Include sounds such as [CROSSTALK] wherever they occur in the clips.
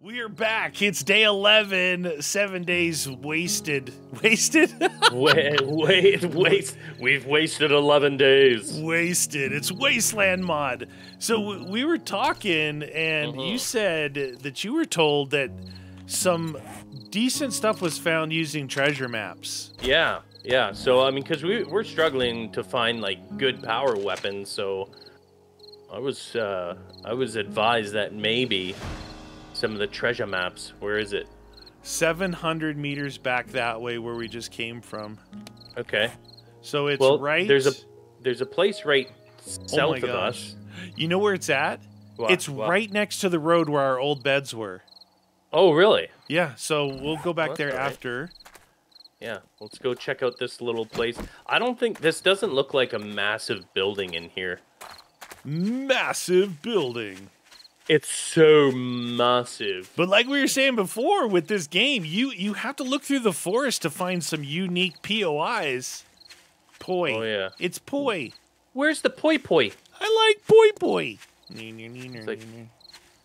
We're back. It's day 11. Seven days wasted. [LAUGHS] Wasted? wait, wait, waste. We've wasted 11 days. wasted. It's Wasteland Mod. So w- we were talking, and Mhm. you said that you were told that some decent stuff was found using treasure maps. Yeah, yeah. So, I mean, because we, we're struggling to find, like, good power weapons, so I was, uh, I was advised that maybe some of the treasure maps, where is it? 700 meters back that way where we just came from. Okay. So it's well, right. there's a there's a place right oh south Oh of gosh. us. You know where it's at? It's right next to the road where our old beds were. Oh, really? Yeah, so we'll go back That's there right. after. Yeah. Let's go check out this little place. I don't think this doesn't look like a massive building in here. Massive building. It's so massive. But like we were saying before with this game, you you have to look through the forest to find some unique POIs. Poi. Oh yeah. It's poi. Where's the poi poi? I like poi poi. Like- neener.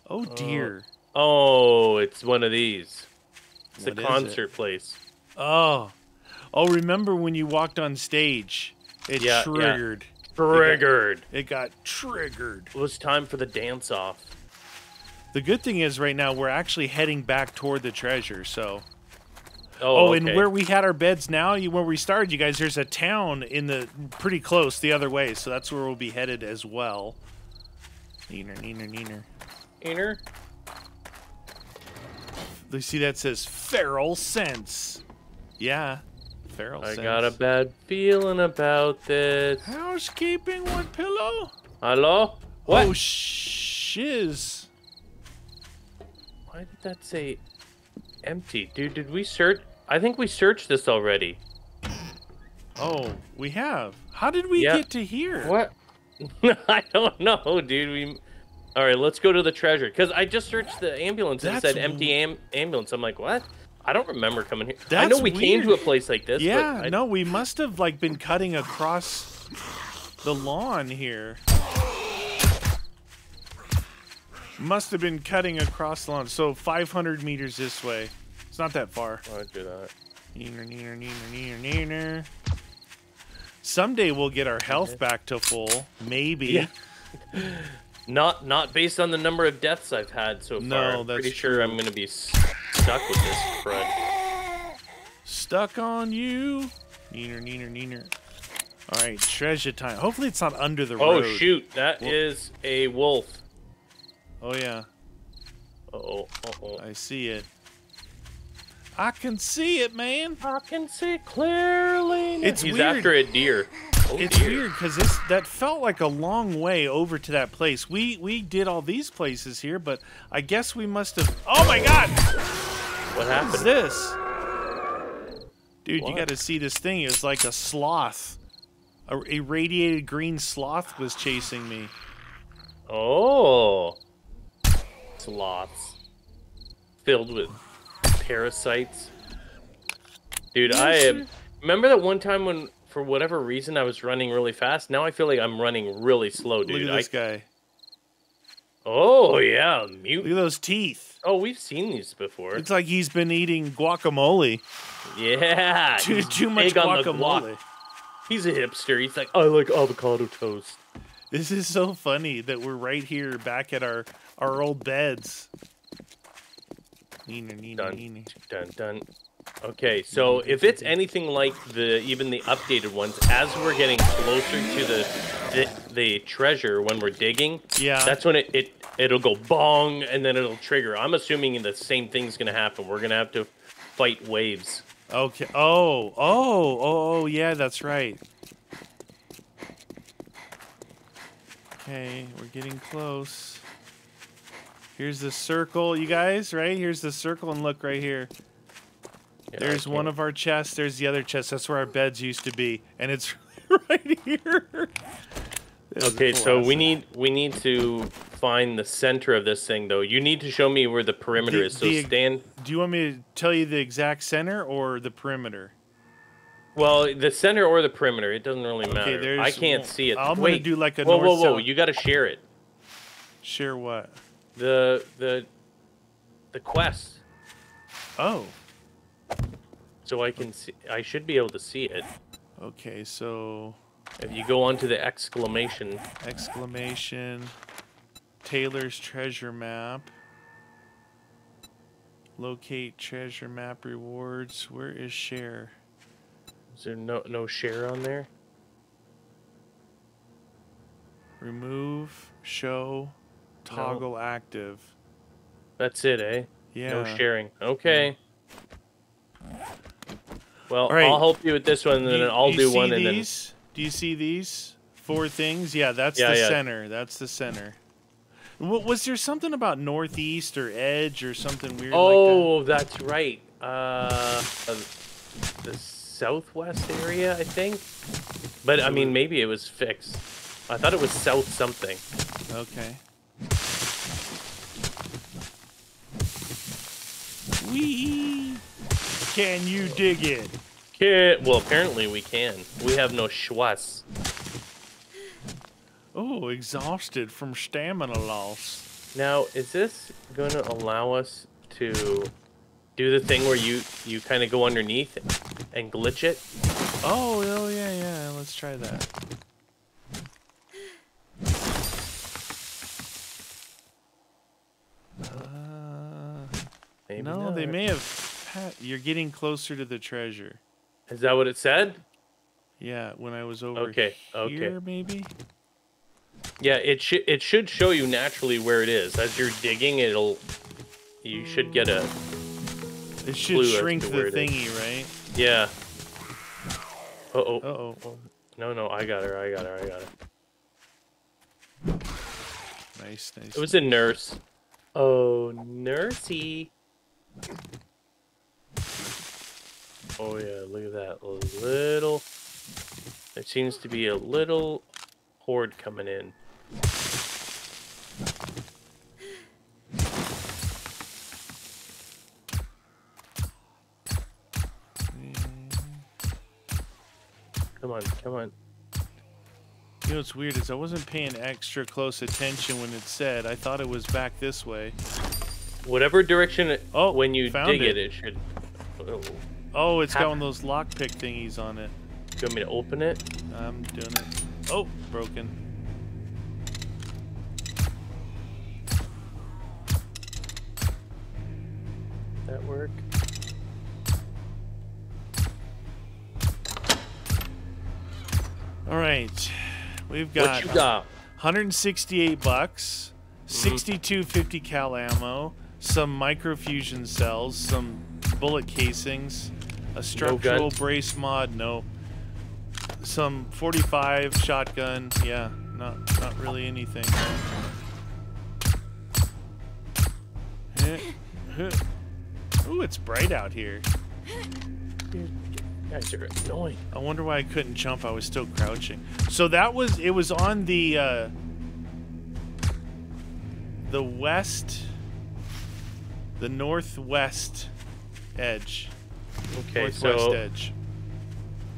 Oh, oh dear. Oh, it's one of these. It's What the is it? concert place. Oh. Oh, remember when you walked on stage? It Yeah, yeah. triggered. Triggered. It got triggered. It was time for the dance off. The good thing is right now we're actually heading back toward the treasure, so Oh, Oh, and where we had our beds now, you, where we started, you guys, there's a town in the pretty close the other way, so that's where we'll be headed as well. Neener, neener, neener. Inner? You see that says feral sense. Yeah, feral I sense. I got a bad feeling about this. housekeeping one pillow. Hello? What? Oh shiz. Why did that say empty? Dude, did we search? I think we searched this already. Oh, we have. How did we Yeah. get to here? What? [LAUGHS] I don't know, dude. We. All right, let's go to the treasure. Cause I just searched the ambulance and it said empty am- ambulance. I'm like, what? I don't remember coming here. That's I know we came to a place like this. Yeah, but I, no, we must have like been cutting across the lawn here. Must have been cutting across the lawn. So 500 meters this way. It's not that far. Why'd do that? Neener, neener, neener, neener, neener. Someday we'll get our health back to full. Maybe. Yeah. [LAUGHS] Not not based on the number of deaths I've had so far. No, I'm that's pretty sure. I'm gonna be stuck with this crud. Stuck on you. Neener, neener, neener. All right, treasure time. Hopefully it's not under the Oh road. Oh, shoot, that Wha- is a wolf. Oh yeah, Uh oh, uh oh. I see it. I can see it, man. I can see clearly. It's He's weird. after a deer. Oh, It's dear. weird because this that felt like a long way over to that place. We we did all these places here, but I guess we must have. Oh my God! What What's happened? this? Dude, you got to see this thing. It was like a sloth. A irradiated green sloth was chasing me. Oh, sloths filled with parasites. Dude, I am. Remember that one time when, for whatever reason, I was running really fast. Now I feel like I'm running really slow, dude. Look at I, this guy. oh yeah, Mute. Look at those teeth. Oh, we've seen these before. It's like he's been eating guacamole. Yeah, [LAUGHS] Too too much big on the guacamole. guac. He's a hipster. He's like, I like avocado toast. This is so funny that we're right here back at our our old beds. Neener, neener, Done. neener. Dun dun. Okay, so if it's anything like the even the updated ones, as we're getting closer to the the, the treasure when we're digging, Yeah. that's when it, it it'll go bong and then it'll trigger. I'm assuming the same thing's gonna happen. We're gonna have to fight waves. Okay. Oh, oh, oh, oh, yeah, that's right. Okay, we're getting close. Here's the circle, you guys, right? Here's the circle, and look right here. Yeah, There's one of our chests. There's the other chest. That's where our beds used to be, and it's [LAUGHS] right here. A Okay, so we need we need to find the center of this thing though. You need to show me where the perimeter The- is. So the- stand Do you want me to tell you the exact center or the perimeter? well, the center or the perimeter. It doesn't really matter. there's I can't see it. I'm gonna do like a whoa, whoa, whoa! north-south. You got to share it. Share what? The the the quest, Oh, so I can see. I should be able to see it. okay. So If you go onto the exclamation, exclamation Taylor's treasure map. Locate treasure map rewards. Where is share? is there no no share on there? Remove, show, toggle active. That's it, eh? Yeah. No sharing. Okay. Well, All right. I'll help you with this one, and then You- I'll do one, and then? Do you see these four things? Yeah, that's Yeah, the yeah. center. That's the center. Wa- Was there something about northeast or edge or something weird like Oh, that's right. Uh, uh, the southwest area, I think. But I mean, maybe it was fixed. I thought it was south something. that? Okay. Wee! Can you dig it? Okay, well, apparently we can. We have no schwas. Oh, exhausted from stamina loss. Now, is this going to allow us to do the thing where you you kind of go underneath and glitch it? Oh, oh yeah, yeah. Let's try that. Maybe no, they may have. You're getting closer to the treasure. Is that what it said? Yeah, when I was over Okay, okay. maybe. Yeah, it should it should show you naturally where it is. As you're digging, it'll you should get a It should shrink the where it is. thingy, right? yeah. Uh oh. Uh oh. No, no, I got her. I got her. I got her. Nice, nice. It was a nurse. Oh, nursey. Oh yeah, look at that. Little. There seems to be a little horde coming in. Come on, come on. You know what's weird is I wasn't paying extra close attention when it said. I thought it was back this way. Whatever direction it, Oh, when you dig it. it, it should. Oh, do Oh, it's got one of those lockpick thingies on it. you want me to open it? I'm doing it. Oh, broken. That work? All right, we've got, what you got? 168 bucks, Mm-hmm. 6250 cal ammo, some microfusion cells, some bullet casings, a structural gun? brace mod, no. Some 45 shotgun, yeah, not not really anything. [LAUGHS] Ooh, it's bright out here. Guys are annoying. I wonder why I couldn't jump. I was still crouching. So that was it was on the uh the west the northwest edge. Okay, northwest so edge.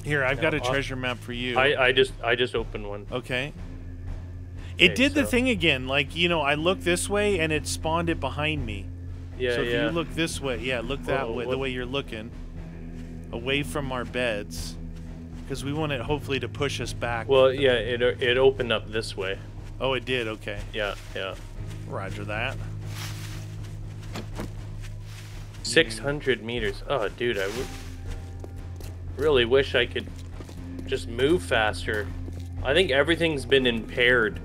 Here, I've got a treasure map for you. I I just I just opened one. okay. It Okay, did the thing again. Like, you know, I look this way and it spawned it behind me. Yeah, so if yeah. you look this way, yeah, look that Whoa, way, the way you're looking, away from our beds, because we want it hopefully to push us back. well, yeah, it it opened up this way. oh, it did. Okay, Yeah, yeah. Roger that. Six hundred meters. Oh, dude, I really wish I could just move faster. I think everything's been impaired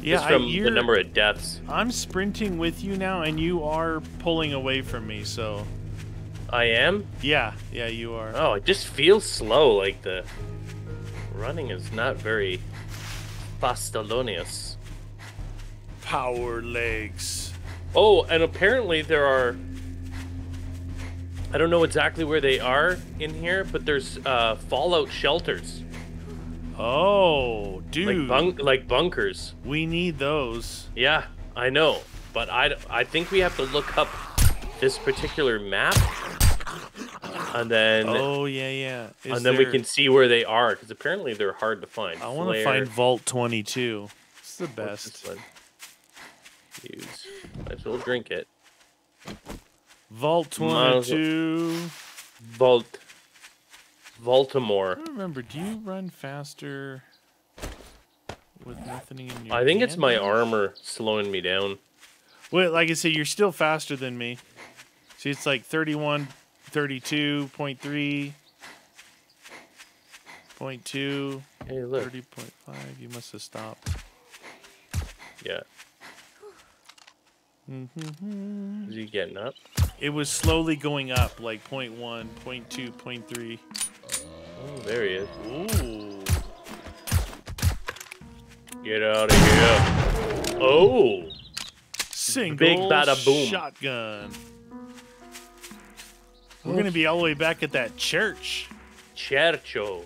Yeah, just I, from the number of deaths. I'm sprinting with you now, and you are pulling away from me. So, I am. yeah, yeah, you are. Oh, it just feels slow. Like the running is not very fastolonious. Power legs. Oh, and apparently there are. I don't know exactly where they are in here, but there's uh, fallout shelters, Oh, dude, like bunk, like bunkers. we need those. Yeah, I know, but I, I think we have to look up this particular map, and then Oh yeah, yeah. Is and then we can see where they are because apparently they're hard to find. I want to find Vault 22. It's the best. Use. Might as well drink it. Vault Miles- 22. Vault. Baltimore. I don't remember. Do you run faster with nothing in your I think it's my armor slowing me down. Well, like I said, you're still faster than me. See, it's like 31, 32.3, point two, Hey, look. 30.5. You must have stopped. Yeah. Mm-hmm. Is he getting up? It was slowly going up, like point one, point two, point three. Oh, there he is. Ooh. Get out of here. Oh. Single Big bada boom. shotgun. We're gonna be all the way back at that church. Chercho.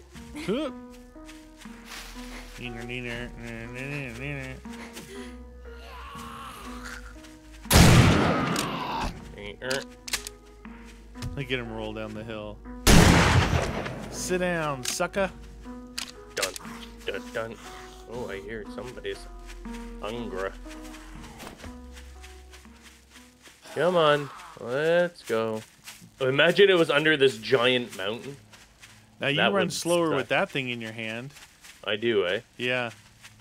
Eh, Look at him roll down the hill. Sit down, sucker. Dun, dun, dun. Oh, I hear somebody's hungry. Come on, let's go. Imagine it was under this giant mountain. Now you That run slower suck. with that thing in your hand. I do, eh? Yeah.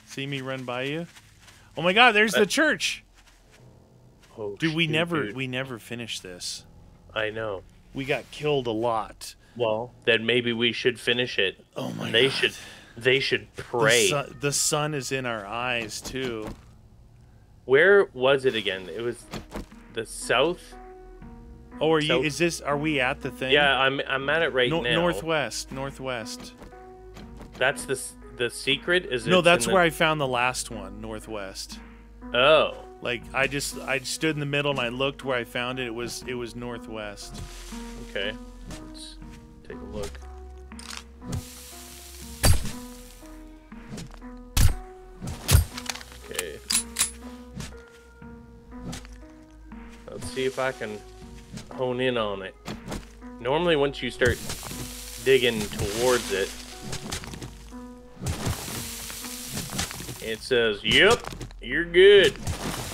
See me run by you? Oh my god, there's the church. Oh, Dude, we shoot, never dude. we never finished this. I know. We got killed a lot. Well, then maybe we should finish it. Oh my they god. should. They should The pray. sun, the sun is in our eyes too. Where was it again? It was the south. Oh, are you? Is this? Are we at the thing? Yeah, I'm. I'm at it right No- now. northwest, northwest. That's the s- the secret. Is No, that's where the- I found the last one, northwest. Oh, Like I just I stood in the middle and I looked where I found it. It was it was northwest. okay. Let's take a look. Okay. Let's see if I can hone in on it. Normally, once you start digging towards it, it says, "Yep, you're good,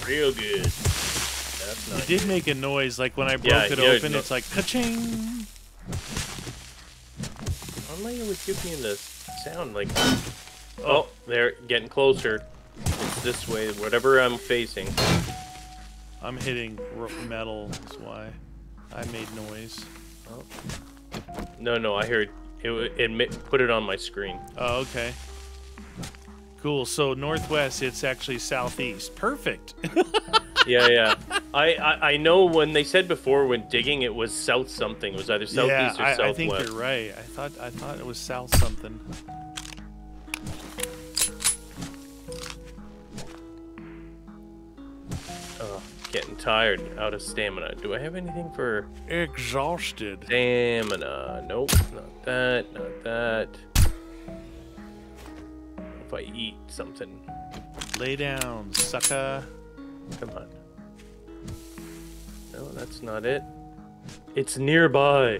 real good." That's not It did make a noise like when I broke Yeah, it open. It's like ka-ching. Why am I always giving this sound like? Oh. oh, they're getting closer. It's this way, whatever I'm facing. I'm hitting metal. Is why I made noise. Oh. No, no, I heard it. w- It put it on my screen. Oh, okay. Cool. So northwest, it's actually southeast. Perfect. [LAUGHS] Yeah, yeah. I, I I know when they said before when digging it was south something. It was either yeah, southeast or I, I southwest. think you're right. I thought I thought it was south something. Oh, getting tired, out of stamina. Do I have anything for Exhausted. stamina? Nope, not that, not that. If I eat something, Lay down, sucker. come on. No, that's not it. It's nearby.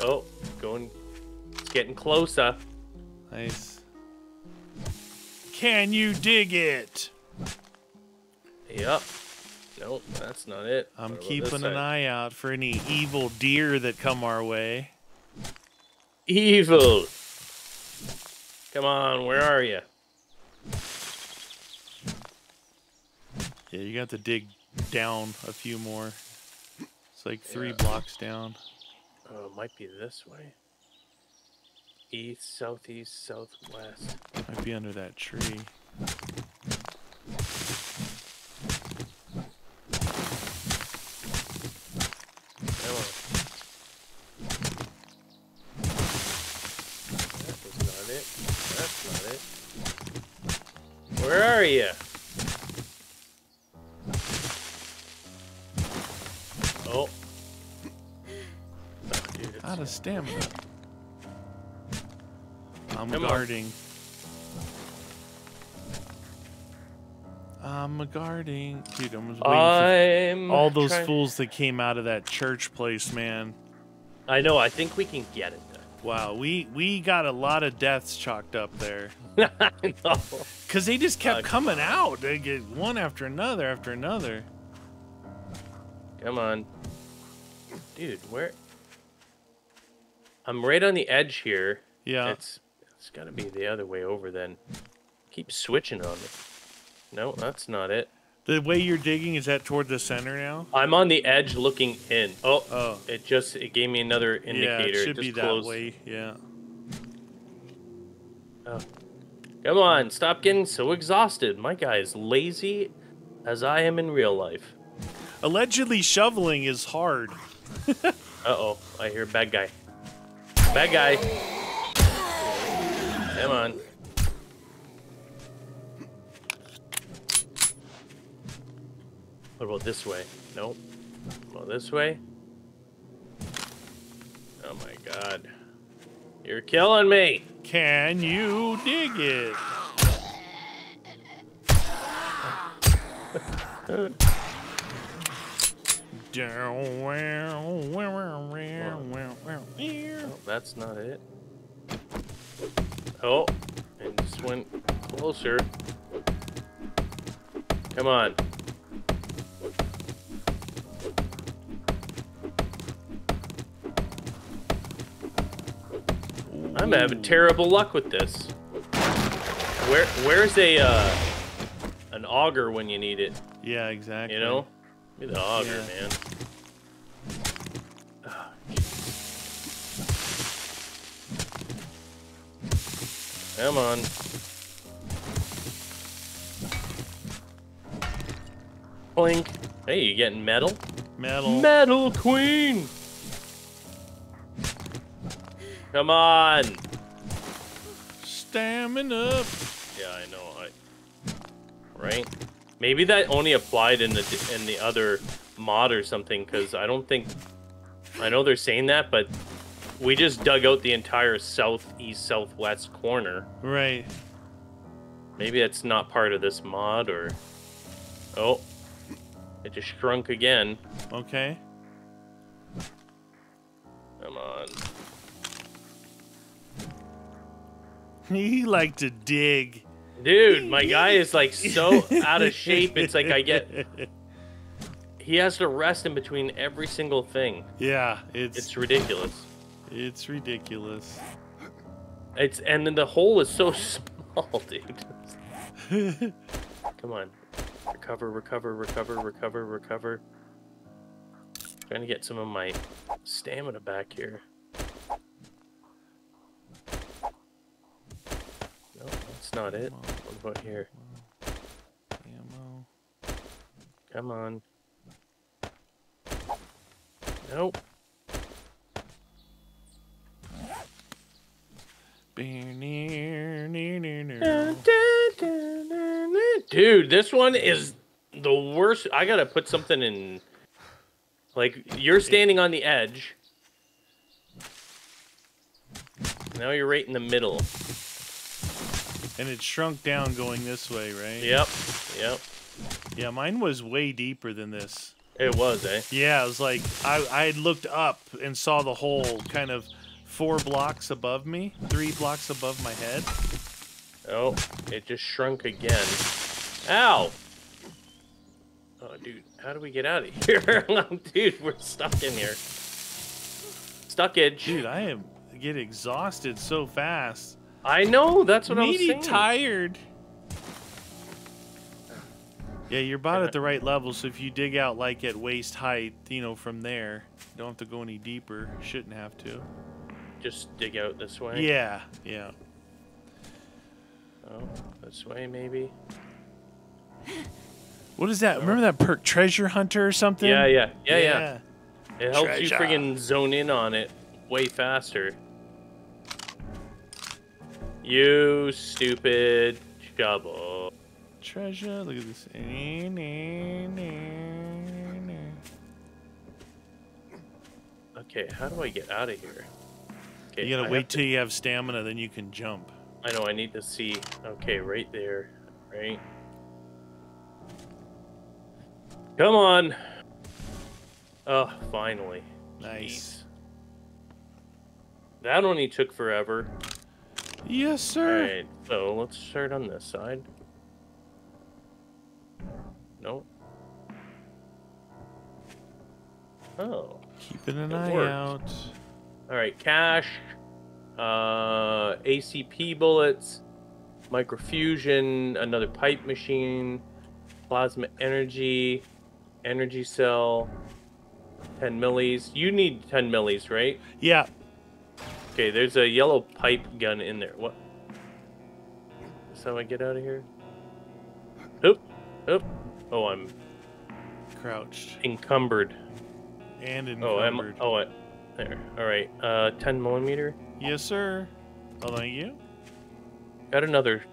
Oh, going. It's getting closer. Nice. Can you dig it? Yep. Nope, that's not it. I'm keeping an eye out for any evil deer that come our way. Evil. Come on, where are you? Yeah, you got to dig down a few more. It's like three blocks down. Oh, it might be this way. East, southeast, southwest. Might be under that tree. Come on. That was not it. That's not it. Where are you? Oh. Oh, dude, Out of stamina. I'm Come on. guarding. I'm guarding. Dude, I'm just waiting I'm for all those fools that came out of that church place, man. I know. I think we can get it. Wow, we we got a lot of deaths chalked up there. [LAUGHS] I know. Cause they just kept Uh, coming out. They get one after another after another. Come on. Dude, where? I'm right on the edge here. Yeah. It's it's gotta be the other way over then. Keep switching on me. No, that's not it. The way you're digging is that toward the center now? I'm on the edge looking in. Oh, Oh. it just it gave me another indicator. Yeah, it should just be closed. that way. Yeah. Come on, stop getting so exhausted. My guy is lazy as I am in real life. Allegedly, shoveling is hard. [LAUGHS] Uh oh, I hear bad guy. Bad guy. Come on. What about this way? Nope. Well, this way? Oh my god. You're killing me! Can you dig it? Oh, that's not it. Oh, and just went closer. Come on. I'm having terrible luck with this. Where where's a uh, an auger when you need it? Yeah, exactly. You know? Give me the auger, Yeah. man. Ah, Come on. Blink. Hey, you getting metal? Metal. Metal Queen! Come on! Stamina. Up! Yeah, I know. I right. Maybe that only applied in the in the other mod or something, because I don't think. I know they're saying that, but we just dug out the entire southeast southwest corner. Right. Maybe that's not part of this mod, or oh, it just shrunk again. Okay. Come on. [LAUGHS] He like to dig. Dude, my guy is like so [LAUGHS] out of shape. It's like I get. He has to rest in between every single thing. Yeah, it's It's ridiculous. it's ridiculous. It's and then the hole is so [LAUGHS] small, dude. Come on, recover, recover, recover, recover, recover. Trying to get some of my stamina back here. No, that's not it. What about here? Ammo. Come on. Nope. Dude, this one is the worst. I gotta put something in. Like, you're standing on the edge. Now you're right in the middle. And it shrunk down going this way, right? Yep. Yep. Yeah, mine was way deeper than this. It was, eh? Yeah, it was like I I had looked up and saw the hole kind of four blocks above me, three blocks above my head. Oh, it just shrunk again. Ow! Oh, dude, how do we get out of [LAUGHS] here? dude, we're stuck in here. Stuckage. Dude, I am get exhausted so fast. I know, that's what I was Meaty saying. tired. Yeah, you're about at the right level, so if you dig out like at waist height, you know, from there, you don't have to go any deeper. Shouldn't have to. Just dig out this way. Yeah, yeah. Oh, this way maybe. What is that? Remember that perk Treasure Hunter or something? Yeah, yeah, yeah, yeah. It helps you Treasure. friggin' zone in on it way faster. You stupid shovel. Treasure, look at this. Okay, how do I get out of here? Okay, You I gotta have wait to- till you have stamina, then you can jump. I know, I need to see. Okay, right there. Right? Come on! Oh, finally. Nice. That only took forever. Yes, sir. Alright, so let's start on this side. Nope. Oh. Keeping an eye worked. out. All right, cash, uh, ACP bullets, microfusion, another pipe machine, plasma energy, energy cell, 10 millis. You need 10 millis, right? Yeah. Okay, there's a yellow pipe gun in there. What? That's how I get out of here? Oop, oop. Oh, I'm Crouched encumbered. and Oh, I'm. Oh, I, there. All right. Uh, 10 millimeter. Yes, sir. Oh, thank you. Got another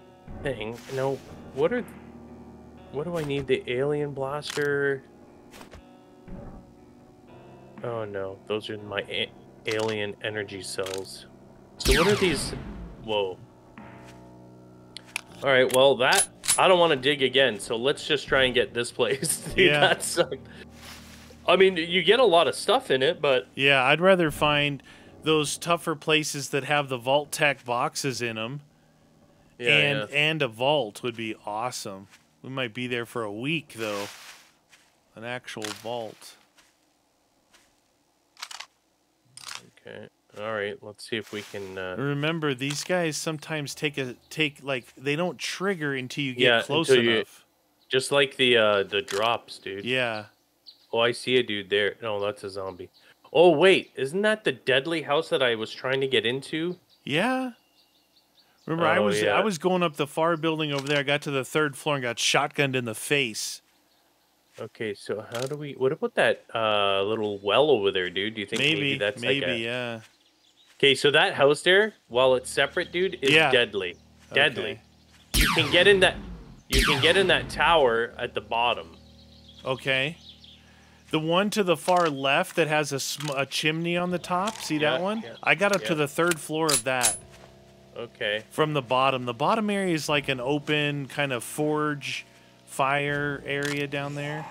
thing. No, what are? What do I need? The alien blaster. Oh no, those are my alien energy cells. So what are these? Whoa. All right. Well, that I don't want to dig again. So let's just try and get this [LAUGHS] place. Dude, Yeah. that sucked. I mean, you get a lot of stuff in it, but Yeah, I'd rather find those tougher places that have the Vault-Tec boxes in them, yeah, and yeah. and a vault would be awesome. We might be there for a week though. An actual vault. Okay. All right. Let's see if we can. Uh, Remember, these guys sometimes take a take like they don't trigger until you get Yeah, close until you- enough. just like the uh, the drops, dude. Yeah. Oh, I see a dude there. No, that's a zombie. Oh, wait. Isn't that the deadly house that I was trying to get into? Yeah. Remember, I Oh, was yeah. I was going up the far building over there. I got to the third floor and got shotgunned in the face. Okay, so how do we. What about that uh, little well over there, dude? Do you think maybe, Maybe, that's maybe, like a. yeah. Okay, so that house there, while it's separate, dude, is Yeah. deadly. Deadly. Okay. You can get in that. You can get in that tower at the bottom. Okay. The one to the far left that has a, sm- a chimney on the top. See that one? yeah, I got up to the third floor of that Okay. from the bottom. The bottom area is like an open kind of forge fire area down there.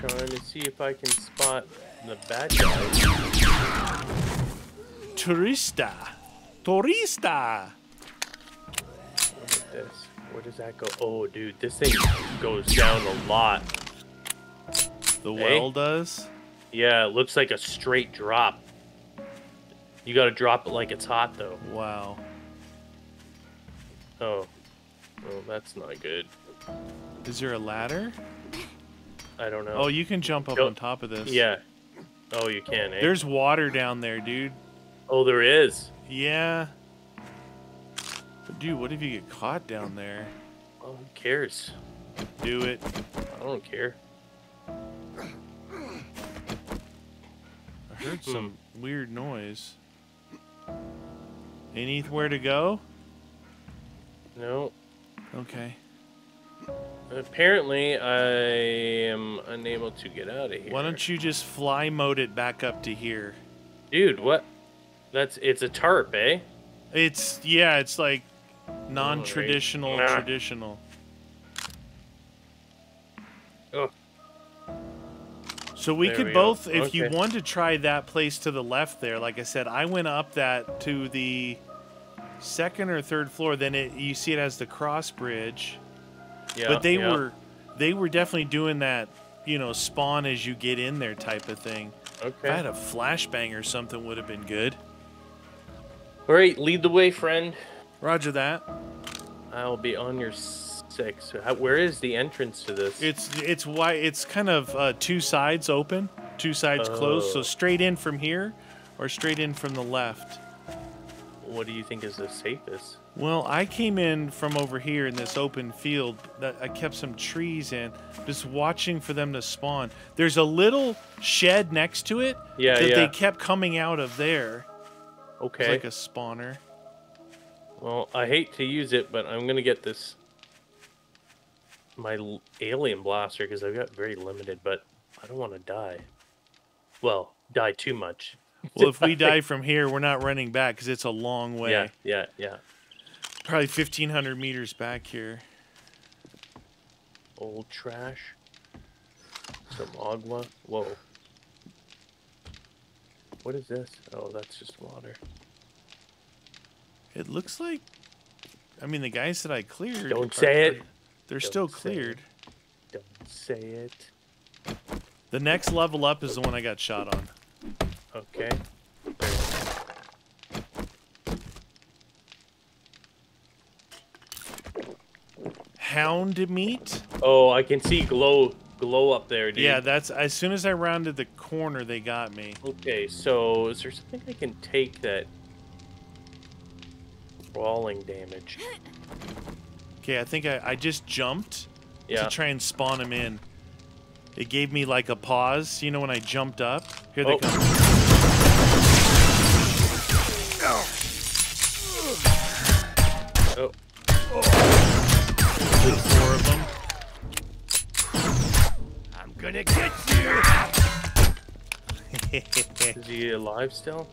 Trying to see if I can spot the bad guys. Turista. Turista. Look at this. Where does that go? Oh, dude, this thing goes down a lot. The Hey. well does. Yeah, it looks like a straight drop. You gotta drop it like it's hot, though. Wow. Oh. Well, that's not good. Is there a ladder? I don't know. Oh, you can jump up Go- on top of this. Yeah. Oh, you can, eh? There's water down there, dude. Oh, there is. Yeah. But dude, what if you get caught down there? Oh, who cares? Do it. I don't care. I heard Hmm. some weird noise. Anywhere to go? No. Okay. Apparently, I am unable to get out of here. Why don't you just fly mode it back up to here? Dude, what? That's it's a tarp, eh? It's yeah, it's like non-traditional Nah. traditional. Oh, So we There could we go. both, if you want to try that place to the left there, like I said, I went up that to the second or third floor. Then it, you see it as the cross bridge. yeah. but they yeah. were, they were definitely doing that, you know, spawn as you get in there type of thing. If I okay. had a flashbang or something, would have been good. All right, lead the way, friend. Roger that. I'll be on your six. How, where is the entrance to this? It's it's why it's kind of uh, two sides open, two sides closed. So Oh. straight in from here, or straight in from the left. What do you think is the safest? Well, I came in from over here in this open field that I kept some trees in, just watching for them to spawn. There's a little shed next to it Yeah, that yeah. they kept coming out of there. It's Okay. like a spawner. Well, I hate to use it, but I'm gonna get this my alien blaster because I've got very limited, but I don't want to die. Well, die too much. Well, if we die from here, we're not running back because it's a long way. Yeah, yeah, yeah. Probably 1,500 meters back here. Old trash. Some agua. Whoa. What is this? Oh, that's just water. It looks like. I mean, the guys that I cleared. Don't say are- it. They're Don't still say it. cleared. say it. The next level up is the one I got shot on. Okay. Hound meat? Oh, I can see glow glow up there, dude. Yeah, that's as soon as I rounded the corner, they got me. Okay, so is there something I can take that crawling damage? Okay, I think I, I just jumped Yeah. to try and spawn him in. It gave me like a pause, you know, when I jumped up. Here they Oh. come. Is he alive still?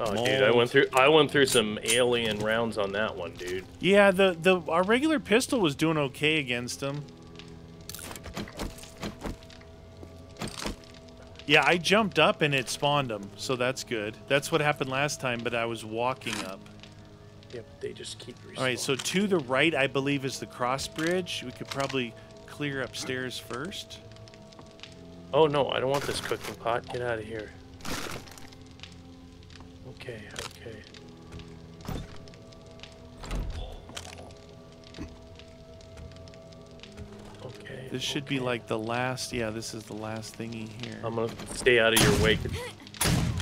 Oh, dude, I went through I went through some alien rounds on that one, dude. yeah, the the our regular pistol was doing okay against him. Yeah, I jumped up and it spawned him, so that's good. That's what happened last time, but I was walking up. Yep, they just keep. All right, so to the right, I believe, is the cross bridge. We could probably clear upstairs first. Oh no, I don't want this cooking pot. Get out of here. Okay, okay. Okay. This should be like the last. Yeah, this is the last thingy here. I'm gonna stay out of your way.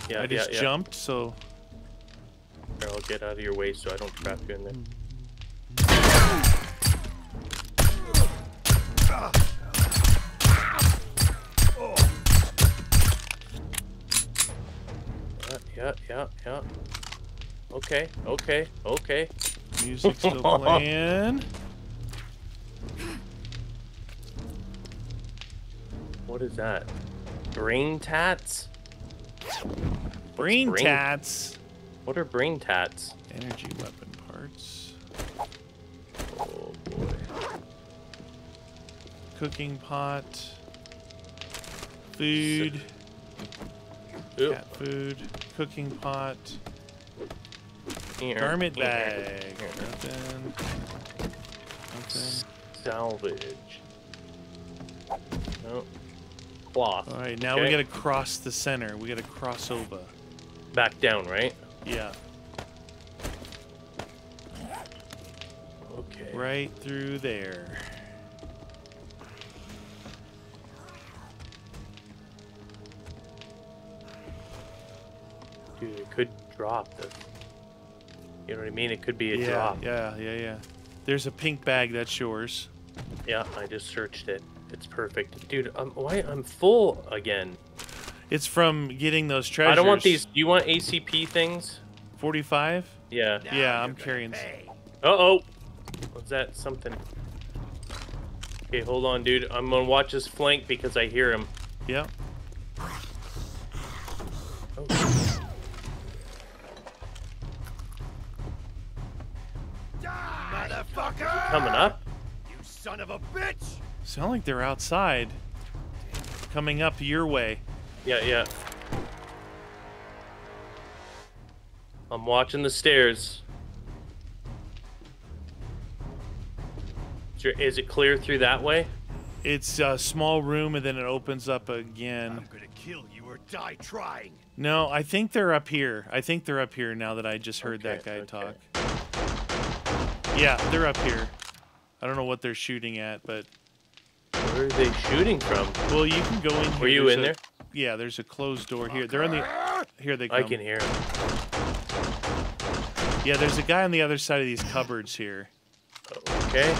Yeah, I just yeah, yeah. jumped, so Here, I'll get out of your way so I don't trap you in there. Yeah, yeah, yeah, yeah. Okay, okay, okay. music's still [LAUGHS] playing. What is that? Brain tats? Brain brain- tats. What are brain tats? Energy weapon parts. Oh boy. Cooking pot. Food. Cat food. Cooking pot. Here, Garment here. bag. Nothing. Nothing. Salvage. No. Cloth. All right, now we gotta cross the center. We gotta cross over. Back down, right? Yeah, Okay. right through there. Dude, it could drop the. You know what I mean? It could be a yeah, drop. yeah, yeah, yeah. There's a pink bag. That's yours. Yeah, I just searched it. It's perfect, dude. I'm why I'm full again. It's from getting those treasures. I don't want these. Do you want ACP things? 45. Yeah. Now Yeah, I'm carrying s- Uh oh. Was that something? Okay, hold on, dude. I'm gonna watch his flank because I hear him. Yep. Coming up. You son of a bitch! Sound like they're outside. Coming up your way. Yeah, yeah. I'm watching the stairs. Is your- Is it clear through that way? It's a small room and then it opens up again. I'm again. gonna kill you or die trying. No, I think they're up here. I think they're up here now that I just heard that guy Okay, talk. Yeah, they're up here. I don't know what they're shooting at, but Where are they shooting from? well, you can go in here. Were you There's in a- there? Yeah, there's a closed door here. They're on the here they come. I can hear him. Yeah, there's a guy on the other side of these cupboards here. Okay.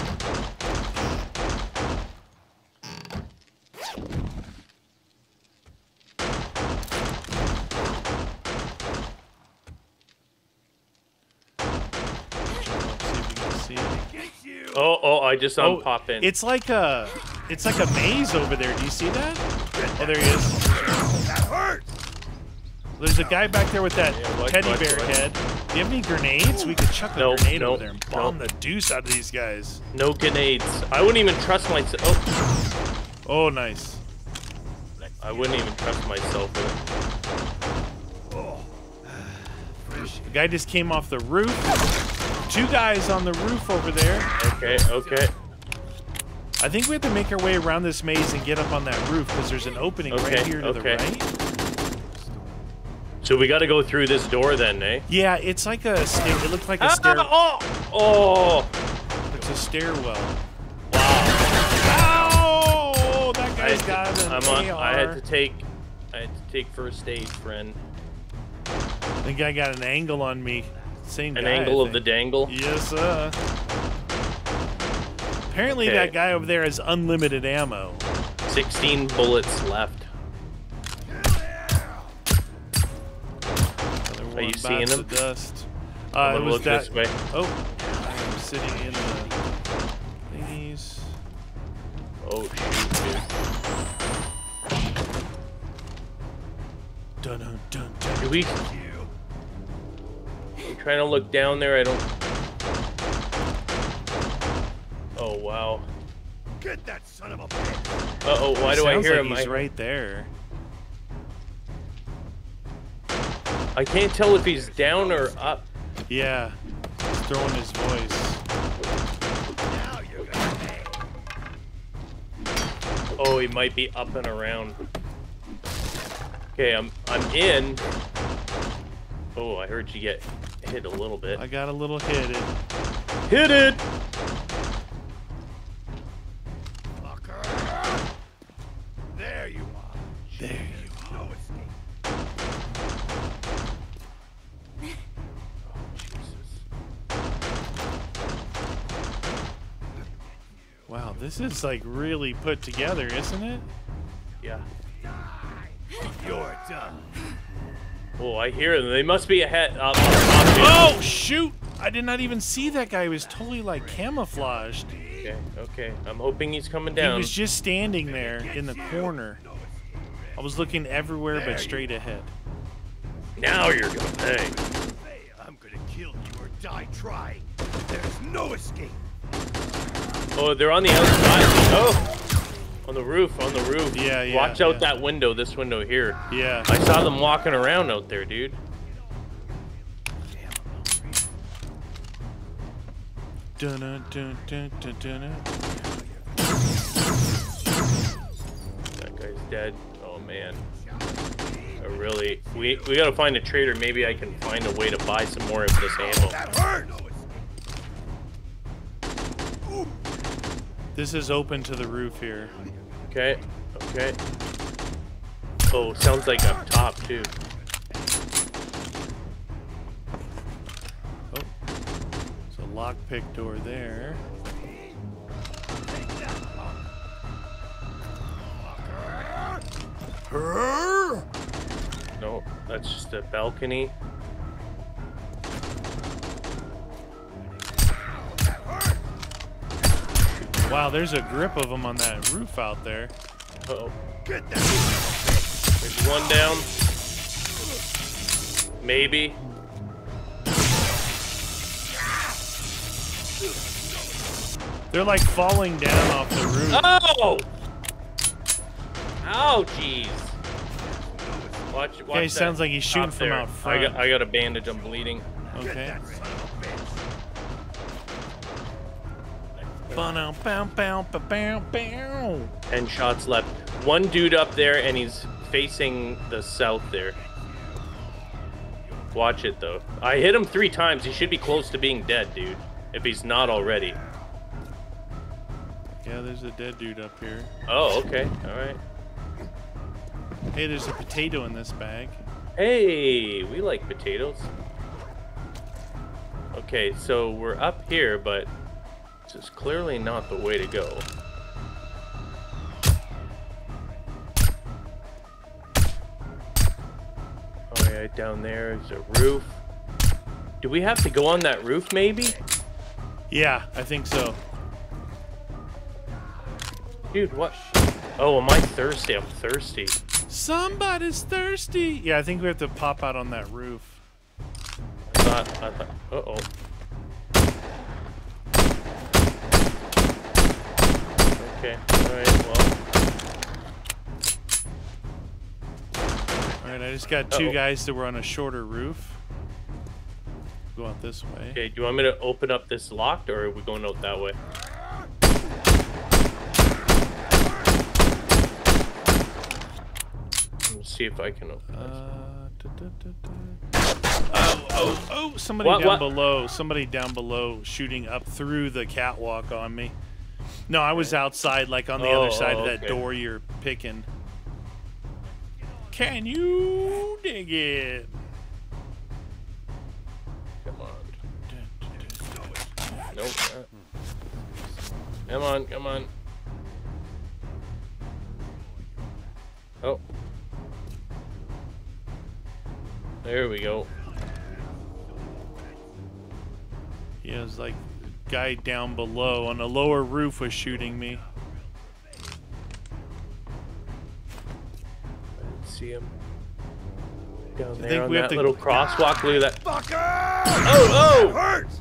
See if you can see him. Get you! Oh, oh, I just Oh, unpop in. It's like a it's like a maze over there. Do you see that? Oh, there he is. That hurts! There's a guy back there with that Yeah, what, teddy what, bear what? head. Do you have any grenades? We could chuck a Nope, grenade nope, over there and bomb nope. the deuce out of these guys. no grenades. I wouldn't even trust myself. Oh, Oh, nice. I wouldn't even trust myself with it. The guy just came off the roof. Two guys on the roof over there. Okay, okay. I think we have to make our way around this maze and get up on that roof because there's an opening right here to okay. the right. So we got to go through this door then, eh? Yeah, it's like a stair. It looks like a Ah, stair. oh, oh, It's a stairwell. wow. Oh, that I guy's got to, I'm on. AR. I had to take. I had to take first aid, friend. The guy got an angle on me. Same An guy, angle of the dangle. Yes, sir. Apparently, Okay. that guy over there has unlimited ammo. 16 bullets left. Are you seeing bites him? the Dust. Uh, it was look that. this way. Oh, I'm sitting in the thingies. Oh shoot, dude. Dun dun dun dun. Do we? I'm trying to look down there. I don't. Oh wow. Get that son of a bitch! Uh oh. Why do I hear like him? He's I, right there. I can't tell if he's down or up. Yeah, he's throwing his voice. Now you're gonna pay! Oh, he might be up and around. Okay, I'm I'm in. Oh, I heard you get hit a little bit. I got a little hit. It. Hit it. Fucker! There you are. There you No escape. Oh, wow, this is like really put together, isn't it? Yeah. You're done. Oh, I hear them. They must be ahead. Uh, up, up, up. Oh shoot! I did not even see that guy. He was totally like camouflaged. Okay, okay. I'm hoping he's coming down. He was just standing there in the corner. I was looking everywhere but straight ahead. Now you're gonna pay. I'm gonna kill you or die trying. There's no escape. Oh, they're on the outside. Oh, on the roof, on the roof. Yeah, yeah, Watch out yeah. that window. This window here. Yeah. I saw them walking around out there, dude. Dun dun dun dun dun dun. That guy's dead. Oh man. I really. We we gotta find a trader. Maybe I can find a way to buy some more of this ammo. That hurt! This is open to the roof here. Okay. Okay. Oh, sounds like up top too. Oh, there's a lockpick door there. No, that's just a balcony. Wow, there's a grip of them on that roof out there. Uh oh. Get There's one down. Maybe. They're like falling down off the roof. Oh! Ow, jeez. Watch, watch Okay, sounds like he's shooting from there. out I got. I got a bandage. I'm bleeding. Okay. Ten shots left. One dude up there, and he's facing the south there. Watch it though. I hit him three times. He should be close to being dead, dude. If he's not already. Yeah, there's a dead dude up here. Oh, okay. All right. Hey, there's a potato in this bag. Hey, we like potatoes. Okay, so we're up here, but this is clearly not the way to go. Oh yeah, down there is a roof. Do we have to go on that roof maybe? Yeah, I think so. Dude, what? Oh, am I thirsty? I'm thirsty. Somebody's thirsty. Yeah, I think we have to pop out on that roof. I thought, I thought, uh-oh. Okay, alright, well. Alright, I just got 2 guys that were on a shorter roof. Go out this way. Okay, do you want me to open up this locked or are we going out that way? Let's see if I can open uh, da, da, da, oh, oh, oh, oh! Somebody what, down what? below. Somebody down below shooting up through the catwalk on me. No, I was outside, like on the Oh, other side oh, of that okay. door you're picking. Can you dig it? Come on. Nope. Come on, come on. Oh. There we go. Yeah, it was like guy down below on the lower roof was shooting me. I didn't see him. Down there think on we have that to- little crosswalk. Look at that. Fucker! Oh, oh! Hurts!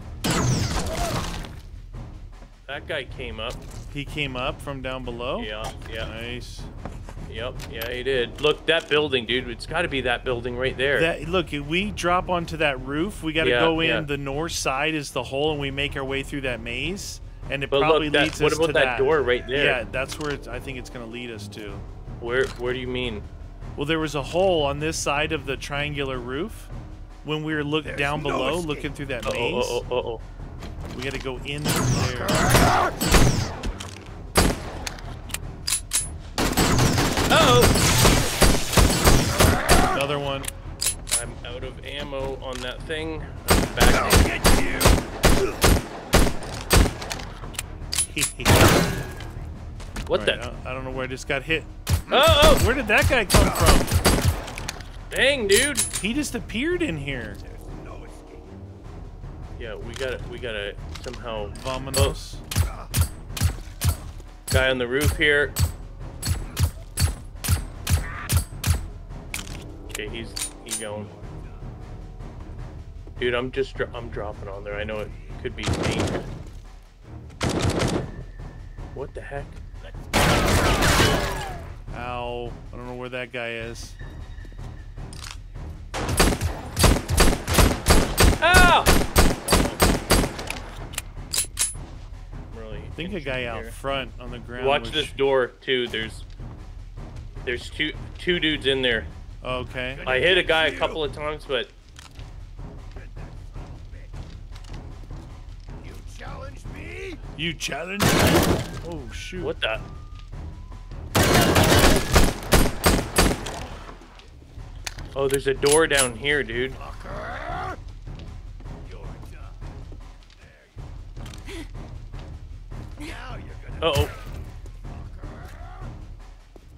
That guy came up. He came up from down below. Yeah, yeah, Nice. Yep, yeah, he did. Look, that building, dude. It's got to be that building right there. That look, if we drop onto that roof, we got to Yeah, go in. yeah. The north side is the hole, and we make our way through that maze, and it but probably look, that, leads us to that, What about that door right there? Yeah, that's where it's, I think it's going to lead us to. Where, where do you mean? Well, there was a hole on this side of the triangular roof. When we were looking down no below, escape. looking through that Oh, maze, oh, oh, oh, oh. we got to go in through there. Oh! Another one. I'm out of ammo on that thing. I'm back. I'll get you! [LAUGHS] What Right, the? I I don't know where I just got hit. Oh, oh! Where did that guy come from? Dang, dude! He just appeared in here. No. Yeah, we gotta, we gotta somehow. Vominos. Oh. Guy on the roof here. Okay, he's he's going. Dude, I'm just dro- I'm dropping on there. I know it could be dangerous. What the heck? Ow. I don't know where that guy is. Ow! Really I think a guy inching out here. front on the ground. Watch was this door too. There's there's two two dudes in there. Okay. I hit a guy a couple of times, but You challenge me? You challenge? Me? Oh shoot. what the? Oh, there's a door down here, dude. Fucker! You're done. There you go. Now you're gonna Uh oh.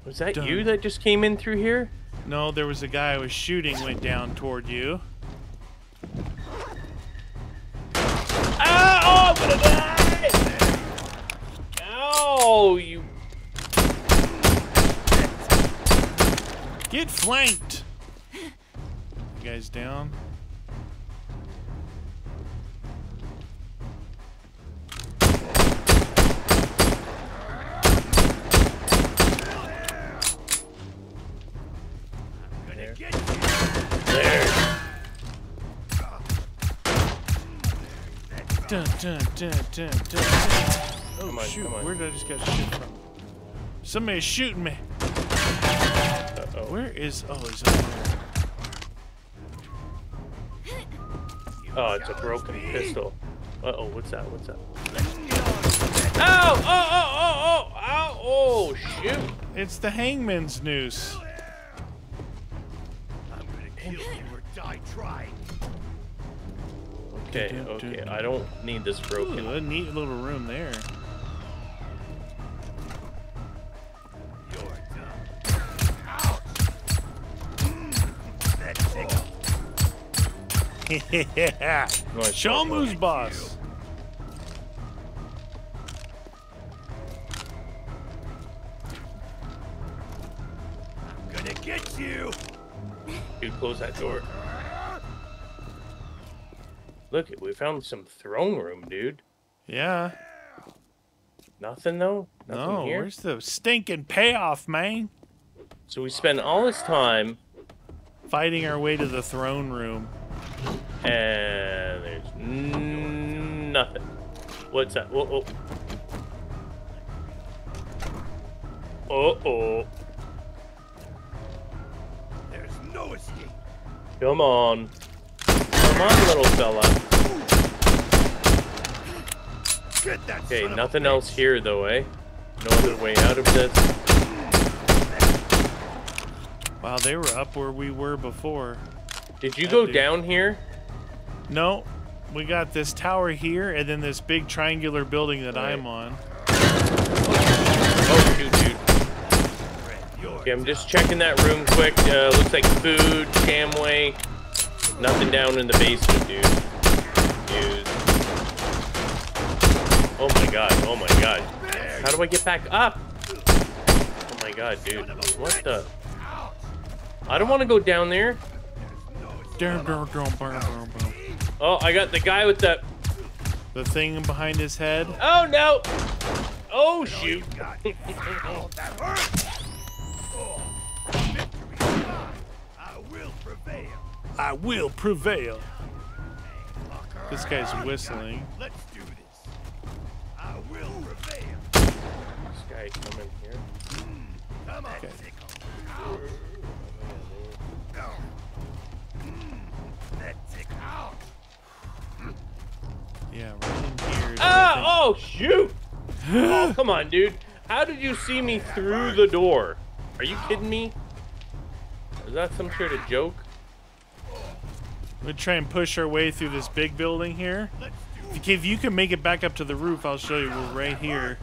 Was that you that just came in through here? No, there was a guy I was shooting went down toward you. Ah! Oh, I'm gonna die! Ow! You. Get flanked. You guys down? Dun, dun, dun, dun, dun. Oh Come on, shoot! come on. Where did I just get shit from? Somebody's shooting me. Uh oh. Where is? Oh, he's over there. Oh, it's a broken pistol. Uh oh, what's that? What's that? Ow! Oh, oh, oh, oh! Ow! Oh, shoot! It's the hangman's noose. Okay, okay. I don't need this broken. Ooh, a neat little room there. You're done. Ouch! That tickle. yeah. Show him who's boss. I'm gonna get you! Dude, close that door. Look, we found some throne room, dude. Yeah. Nothing though. Nothing No, here. where's the stinking payoff, man? So we spend all this time, Fighting our way to the throne room. and there's n- nothing. What's that? Whoa, oh. Oh, oh. escape. Come on. Come on, little fella. Get that Okay, son of a nothing else here though, eh? No other way out of this. Wow, they were up where we were before. Did you That go dude. down here? No, we got this tower here, and then this big triangular building that Right. I'm on. Oh, shoot, dude. Okay, I'm just checking that room quick. Uh, looks like food, Camway. Nothing down in the basement, dude. Dude. Oh my god, oh my god. How do I get back up? Oh my god, dude. What the? I don't want to go down there. Oh, I got the guy with the... The thing behind his head. Oh, no! Oh, shoot. [LAUGHS] I will prevail. This guy's whistling. Let's do this. I will prevail. This guy coming here. Come on, Okay. tickle. No. Mm, tickle. Yeah, right in here. is Ah! Oh, shoot! oh, come on, dude. How did you see me through the door? Are you kidding me? Is that some sort of joke? We try and push our way through this big building here. Okay, if you can make it back up to the roof, I'll show you. We're right here.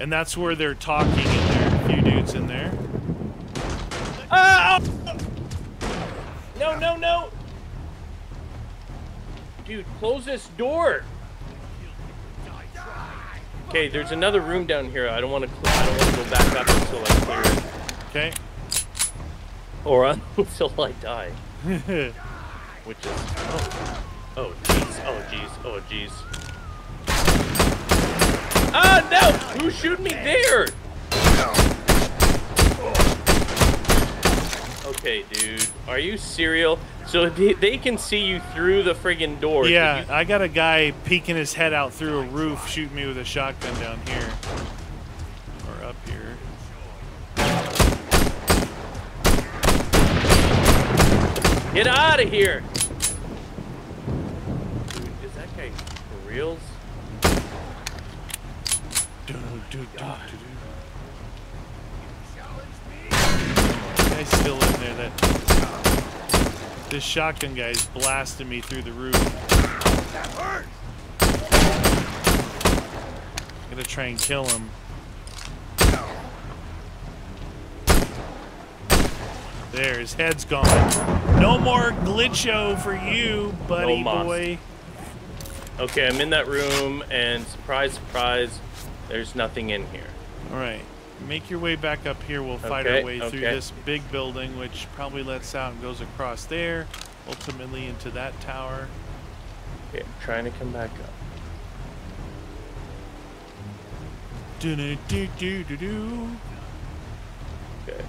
And that's where they're talking in there. A few dudes in there. Ah! No, no, no! Dude, close this door. Okay, there's another room down here. I don't want to. I don't want to go back up until I clear it, Okay. or [LAUGHS] until I die. [LAUGHS] Which is. Oh, oh, jeez. Oh, jeez. Oh, jeez. Ah, no! Who shoot me there? Okay, dude. Are you serial? So they, they can see you through the friggin' door. Yeah, you- I got a guy peeking his head out through a roof shooting me with a shotgun down here. Or up here. Get out of here! Dude, is that guy for reals? Dun, dun, dun, dun. Guy's still in there. That this shotgun guy's blasting me through the roof. That hurt. Gonna try and kill him. There, his head's gone. No more glitcho for you, buddy No boy. Okay, I'm in that room, and surprise, surprise, there's nothing in here. All right, make your way back up here. We'll fight Okay, our way through this big building, which probably lets out and goes across there, ultimately into that tower. Okay, I'm trying to come back up. Do-do-do-do-do-do. Okay.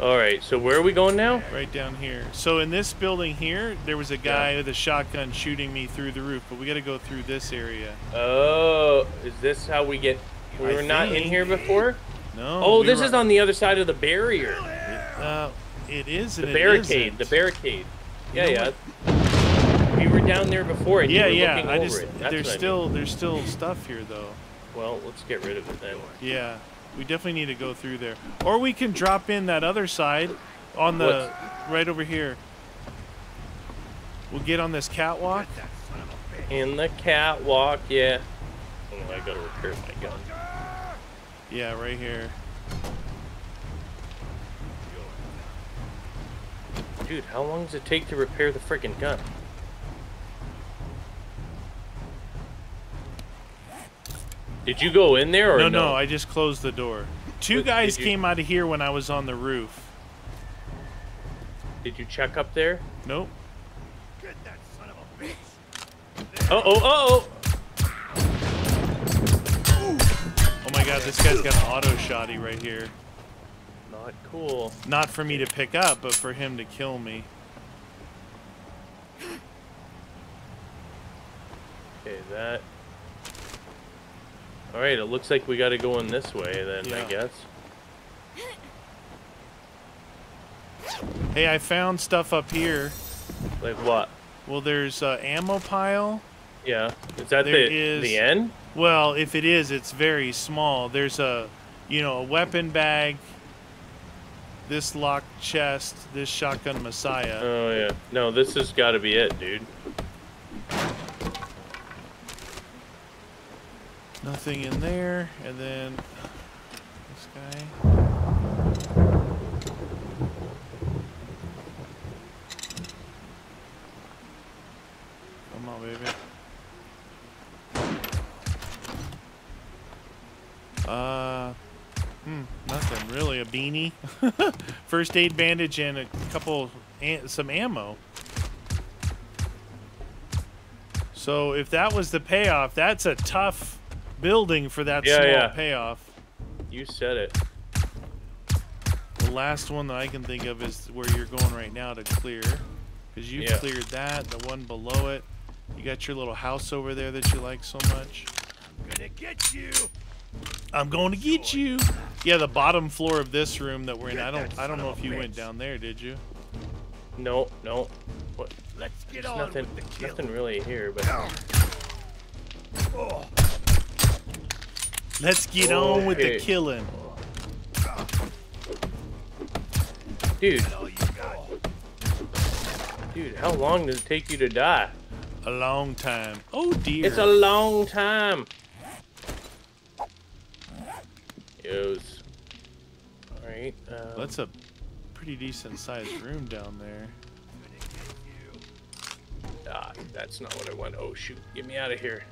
Alright, so where are we going now? Right down here. So in this building here, there was a guy with a shotgun shooting me through the roof, but we got to go through this area. Oh, is this how we get... We I were not in here before? No. Oh, we this were- is on the other side of the barrier. Uh, it is. The barricade, the isn't. barricade. Yeah, You know yeah. We were down there before and Yeah, you were yeah. looking I over just it. There's what I mean. still there's still stuff here though. Well, let's get rid of it then. Yeah, we definitely need to go through there, or we can drop in that other side, on the right over here. We'll get on this catwalk. That son of a bitch. In the catwalk, yeah. Oh, I gotta repair my gun. Yeah, right here. Dude, how long does it take to repair the freaking gun? Did you go in there or No, no? no, I just closed the door. Two guys did you- came out of here when I was on the roof. Did you check up there? Nope. Get that son of a bitch. Oh, oh, oh! Oh my god, this guy's got an auto shotty right here. Not cool. Not for me to pick up, but for him to kill me. Okay, that. Alright, it looks like we gotta go in this way then, I guess. Hey, I found stuff up here. Like what? Well, there's a ammo pile. Yeah. Is that There the is- the end? Well, if it is, it's very small. There's a, you know, a weapon bag. This locked chest. This shotgun messiah. Oh yeah. No, this has got to be it, dude. Nothing in there. And then this guy. Come on, baby. Uh, hmm, nothing really. A beanie, [LAUGHS] first aid bandage, and a couple, some ammo. So if that was the payoff, that's a tough building for that Yeah, small yeah. payoff. You said it. The last one that I can think of is where you're going right now to clear. Because you've Yeah. cleared that, the one below it. You got your little house over there that you like so much. I'm Gonna get you. I'm going to get you. Yeah, the bottom floor of this room that we're in. I don't I don't know if you went down there, did you? No, no. What? Let's get There's on nothing. with the kill. Nothing really here, but Oh, Let's get on with the killing. dude, all you got. dude, how long does it take you to die? A long time. Oh dear. It's a long time. Yos. All right. Um, That's a pretty decent sized room down there. Ah, that's not what I want. Oh shoot! Get me out of here.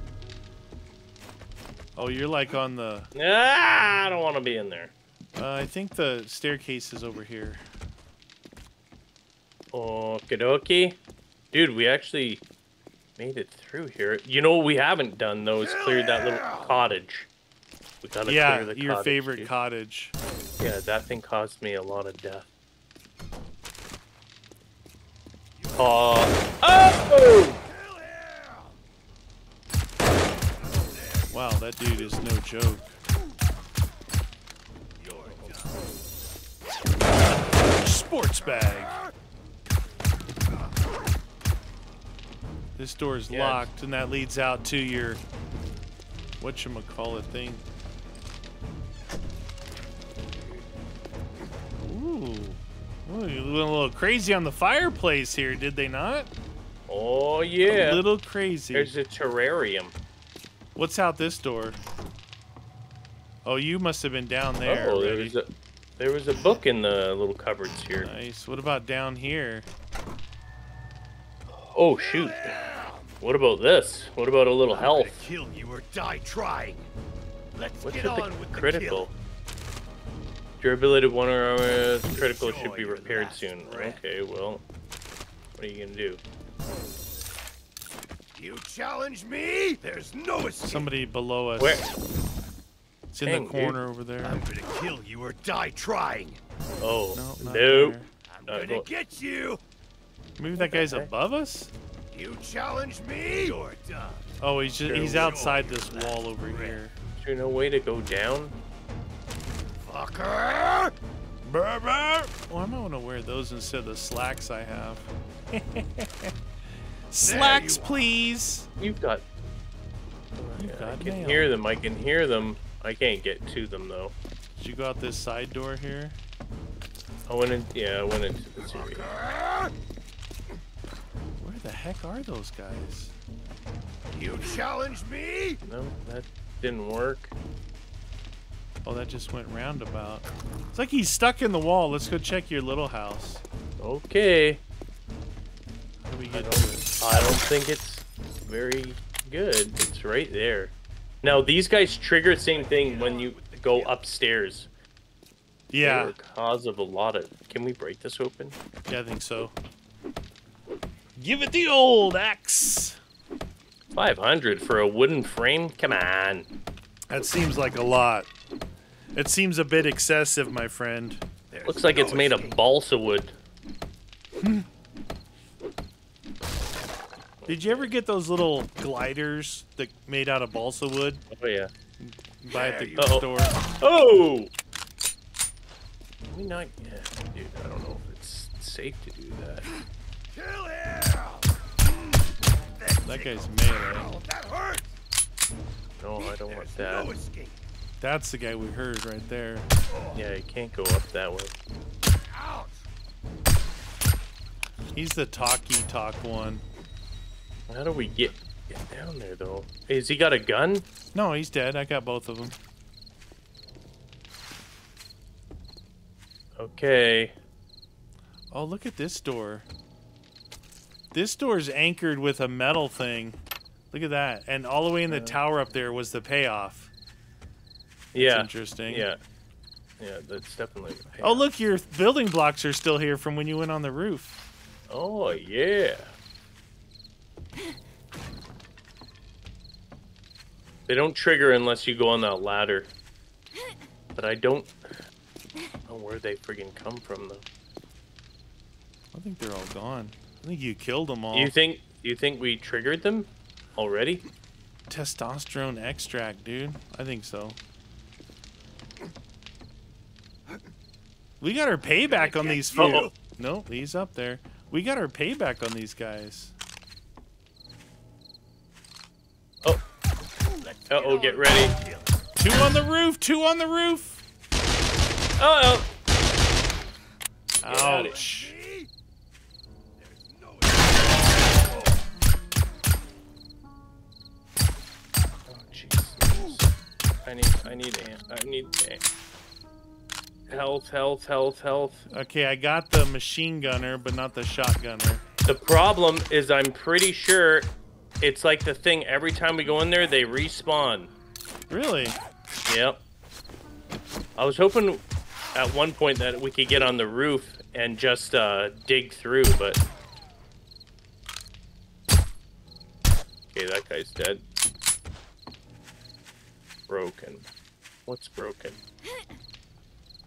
Oh, you're like on the. Ah, I don't want to be in there. Uh, I think the staircase is over here. Okie dokie. Dude, we actually made it through here. You know what we haven't done though is cleared that little cottage. We gotta yeah, clear the your cottage, favorite dude. cottage. Yeah, that thing caused me a lot of death. Uh, oh! Wow, that dude is no joke. Sports bag. This door is Yeah. locked, and that leads out to your what you call whatchamacallit thing. Ooh. Ooh, you went a little crazy on the fireplace here, did they not? Oh yeah. A little crazy. There's a terrarium. What's out this door? Oh, you must have been down there. oh, there was a there was a book in the little cupboards here. Nice. What about down here? Oh shoot. What about this? What about a little I'm gonna health? kill you or die trying. Let's What's get on the with the critical? kill. Durability of one armor critical should be repaired soon. breath. Okay, well, what are you gonna do? You challenge me? There's no escape. Somebody below us. Where? It's in Dang, the dude. corner over there. I'm gonna kill you or die trying. Oh, No, not nope. there. I'm gonna go- get you. Maybe that guy's heck? above us? You challenge me? You're done. Oh, he's just, he's outside this wall over breath. here. Is there no way to go down? Fucker! Brr, brr. Well, I might want to wear those instead of the slacks I have. [LAUGHS] slacks, you please. You've got. You've I got can mail. hear them. I can hear them. I can't get to them though. Did you go out this side door here? I went in. Yeah, I went into this area. Where the heck are those guys? You challenge me? No, that didn't work. Oh, that just went roundabout. It's like he's stuck in the wall. Let's go check your little house. Okay. We I get don't. I don't think it's very good. It's right there. Now these guys trigger the same thing when you go upstairs. Yeah, cause of a lot of. Can we break this open? yeah, I think so. Give it the old axe. 500 for a wooden frame? Come on. That seems like a lot. It seems a bit excessive, my friend. There's Looks like no it's made of balsa wood. Hmm. Did you ever get those little gliders that made out of balsa wood? Oh yeah. Buy at the Yeah, you- store. Oh! We not. Yeah, dude. I don't know if it's safe to do that. Kill him! That guy's melee. Oh, that hurt! No, I don't want There's that. no escape. That's the guy we heard right there. Yeah, you can't go up that way. Ouch! He's the talky talk one. How do we get get down there though? Has he got a gun? No, he's dead. I got both of them. Okay. Oh, look at this door. This door's anchored with a metal thing. Look at that. And all the way in the tower up there was the payoff. Yeah. interesting. Yeah. Yeah, that's definitely. Oh, look, your building blocks are still here from when you went on the roof. Oh yeah. They don't trigger unless you go on that ladder. But I don't know where they friggin' come from though. I think they're all gone. I think you killed them all. You think you think we triggered them already? Testosterone extract, dude. I think so. We got our payback on these Uh-oh. fools. Nope, he's up there. We got our payback on these guys. Oh. Uh oh, get ready. Two on the roof. Two on the roof. Oh, oh. outta Ouch. Oh. I need, I need, I need health, health, health, health. Okay, I got the machine gunner, but not the shotgunner. The problem is, I'm pretty sure it's like the thing. Every time we go in there, they respawn. Really? Yep. I was hoping at one point that we could get on the roof and just uh, dig through, but. Okay, that guy's dead. Broken. What's broken?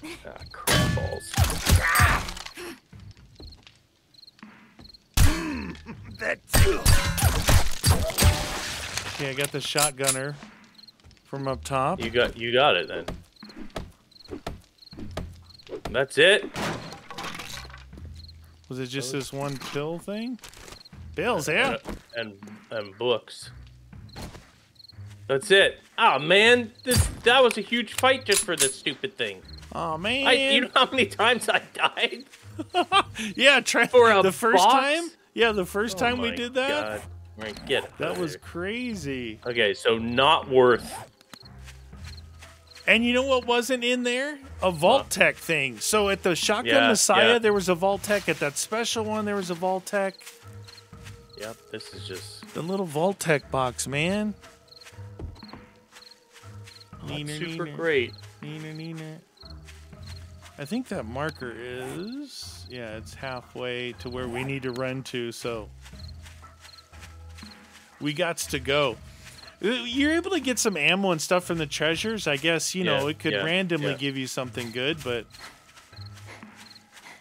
Ah, crap balls. [LAUGHS] That Okay, I got the shotgunner from up top. You got, you got it then. That's it. Was it just this one pill thing? Pills, yeah. and and books. That's it. Oh man, this that was a huge fight just for this stupid thing. Oh man. I, you know how many times I died? [LAUGHS] yeah, try For the first box? time. Yeah, the first Oh time we did that. God. Right, get it. That was crazy. okay. So not worth. And you know what wasn't in there? A Vault-Tec thing. So at the Shotgun Yeah, Messiah, yeah. there was a Vault-Tec. At that special one, there was a Vault-Tec. Yep. This is just The little Vault-Tec box, man. not Neener, super neener, great. neener, neener. I think that marker is, yeah, it's halfway to where we need to run to, so we got to go. Uh, You're able to get some ammo and stuff from the treasures. I guess, you know, Yeah, it could yeah, randomly yeah. give you something good, but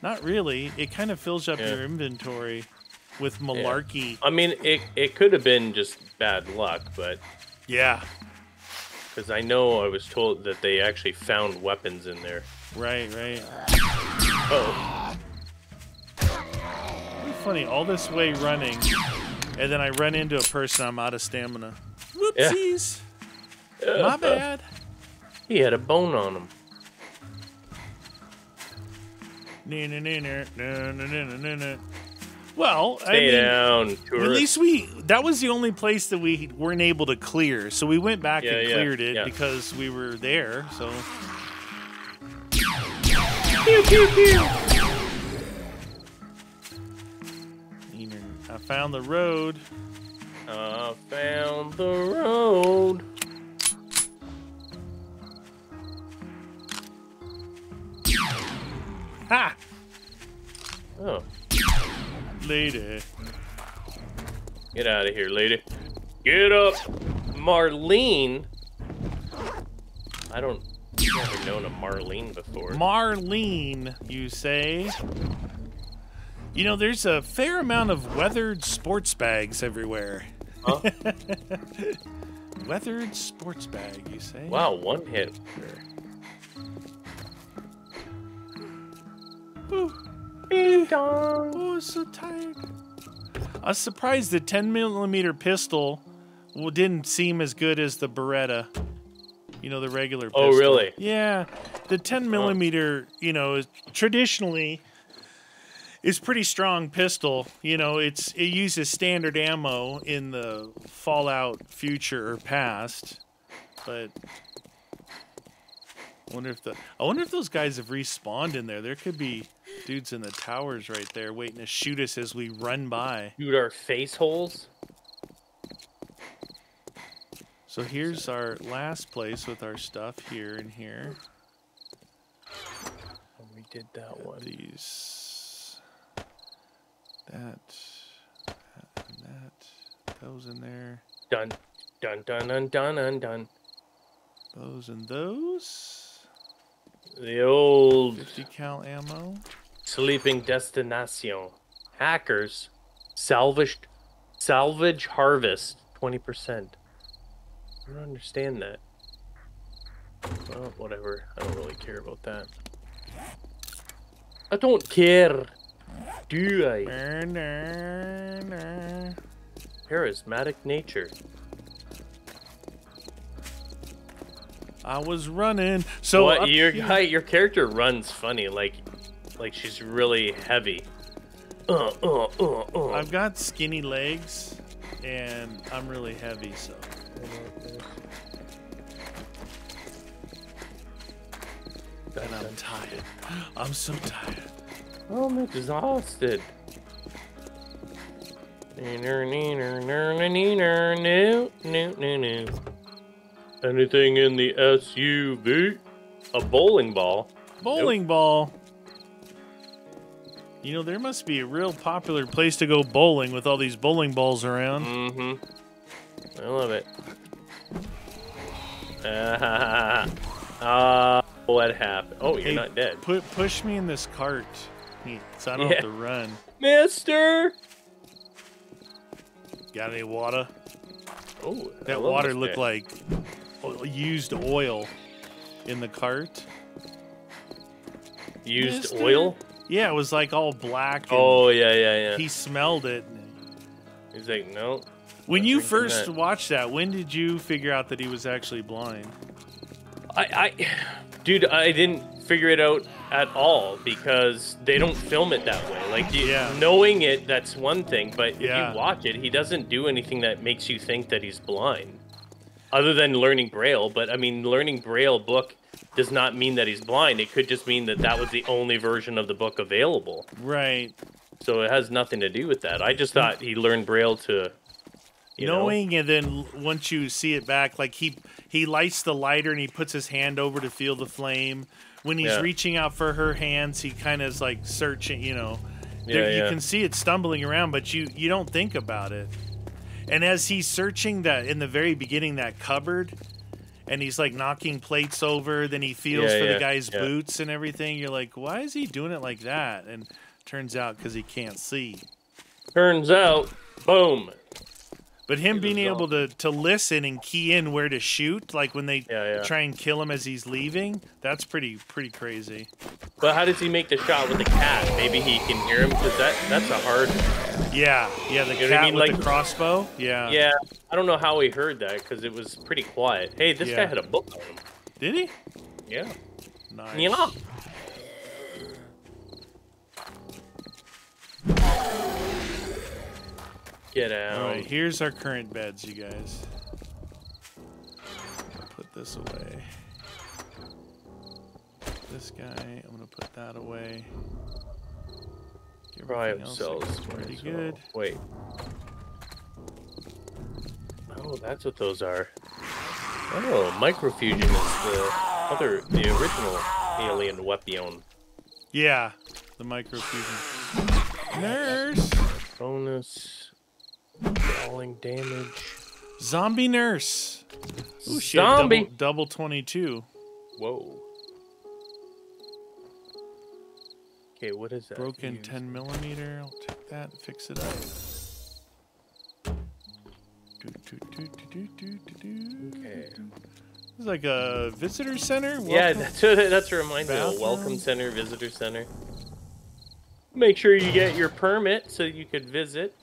not really. It kind of fills up your inventory with malarkey. I mean, it it could have been just bad luck, but Yeah, because I know I was told that they actually found weapons in there. right, right. Oh, Funny, all this way running, and then I run into a person, I'm out of stamina. Whoopsies! Yeah. My bad. He had a bone on him. Well, Stay I mean, down, at least we that was the only place that we weren't able to clear. So we went back yeah, and yeah, cleared it yeah. because we were there. So pew pew pew. I found the road. I found the road. Ha! Oh, Lady. get out of here, lady. Get up, Marlene. I don't. I've never known a Marlene before. Marlene, you say? You know, there's a fair amount of weathered sports bags everywhere. Huh? [LAUGHS] Weathered sports bag, you say? wow, one hit. Dong. Oh, so tired. I was surprised the 10 millimeter pistol didn't seem as good as the Beretta. You know, the regular oh, pistol. Oh, really? Yeah. The 10 millimeter, you know, traditionally is pretty strong pistol. You know, it's it uses standard ammo in the Fallout future or past, but I wonder if the I wonder if those guys have respawned in there. There could be dudes in the towers right there waiting to shoot us as we run by. Dude, our face holes. So here's our last place with our stuff here and here. Oh, we did that one. These, that, that, and that, those in there, Done. Done, done, dun, dun, dun, dun. those and those. The old 50 cal ammo. sleeping destination. Hackers. Salvaged. Salvage harvest. 20%. I don't understand that. Well, whatever. I don't really care about that. I don't care. Do I? Charismatic nature. I was running. So what your guy, your character runs funny, like, like she's really heavy. Uh, uh, uh, uh. I've got skinny legs, and I'm really heavy, so. And I'm tired. [GASPS] I'm so tired. Oh, I'm exhausted. Neener, neener, neener, neener, no, no, no, no. Anything in the SUV? A bowling ball. Bowling ball. You know, there must be a real popular place to go bowling with all these bowling balls around. Mm-hmm. I love it. [LAUGHS] Ah, what happened? Oh, you're Hey, not dead. Put push me in this cart, Hey, so I don't Yeah. have to run. Mister! Got any water? Oh, That water looked bit. like used oil in the cart. Used Mister. oil? Yeah, it was like all black. And Oh, yeah, yeah, yeah. he smelled it. He's like, no. When you first that. watched that, when did you figure out that he was actually blind? I, I, dude, I didn't figure it out at all because they don't film it that way. Like, you, Yeah. knowing it, that's one thing, but if Yeah. you watch it, he doesn't do anything that makes you think that he's blind, other than learning Braille. But I mean, learning Braille book does not mean that he's blind. It could just mean that that was the only version of the book available. Right. So it has nothing to do with that. I just thought he learned Braille to, you know. Knowing and then once you see it back, like he he lights the lighter and he puts his hand over to feel the flame. When he's Yeah. reaching out for her hands, he kind of is like searching. You know, there, Yeah, you can see it stumbling around, but you you don't think about it. And as he's searching that in the very beginning, that cupboard, and he's like knocking plates over, then he feels Yeah, for yeah, the guy's yeah. boots and everything. You're like, why is he doing it like that? And turns out because he can't see. Turns out, boom. But him being able to, to listen and key in where to shoot, like when they Yeah, yeah. try and kill him as he's leaving, that's pretty pretty crazy. But how does he make the shot with the cat? Maybe he can hear him because that that's a hard. Yeah, yeah, the You cat I mean? with Like- the crossbow. Yeah. Yeah, I don't know how he heard that because it was pretty quiet. Hey, this Yeah. guy had a book on him. Did he? Yeah. Nice. Yeah. Get out. All right, here's our current beds, you guys. Put this away. This guy, I'm gonna put that away. Try Everything else ourselves. looks pretty good. Wait. Oh, that's what those are. Oh, microfusion is the other, the original alien weapon. Yeah, the microfusion. Nurse, Bonus. Falling damage. zombie nurse. Ooh, she had Zombie. double, double twenty-two. Whoa. Okay, what is that? Broken Use- 10 millimeter. I'll take that and fix it up. Do, do, do, do, do, do, do. Okay. It's like a visitor center. Yeah, Welcome- that's what that's what it reminds me of. Welcome center, visitor center. Make sure you get your permit so you could visit.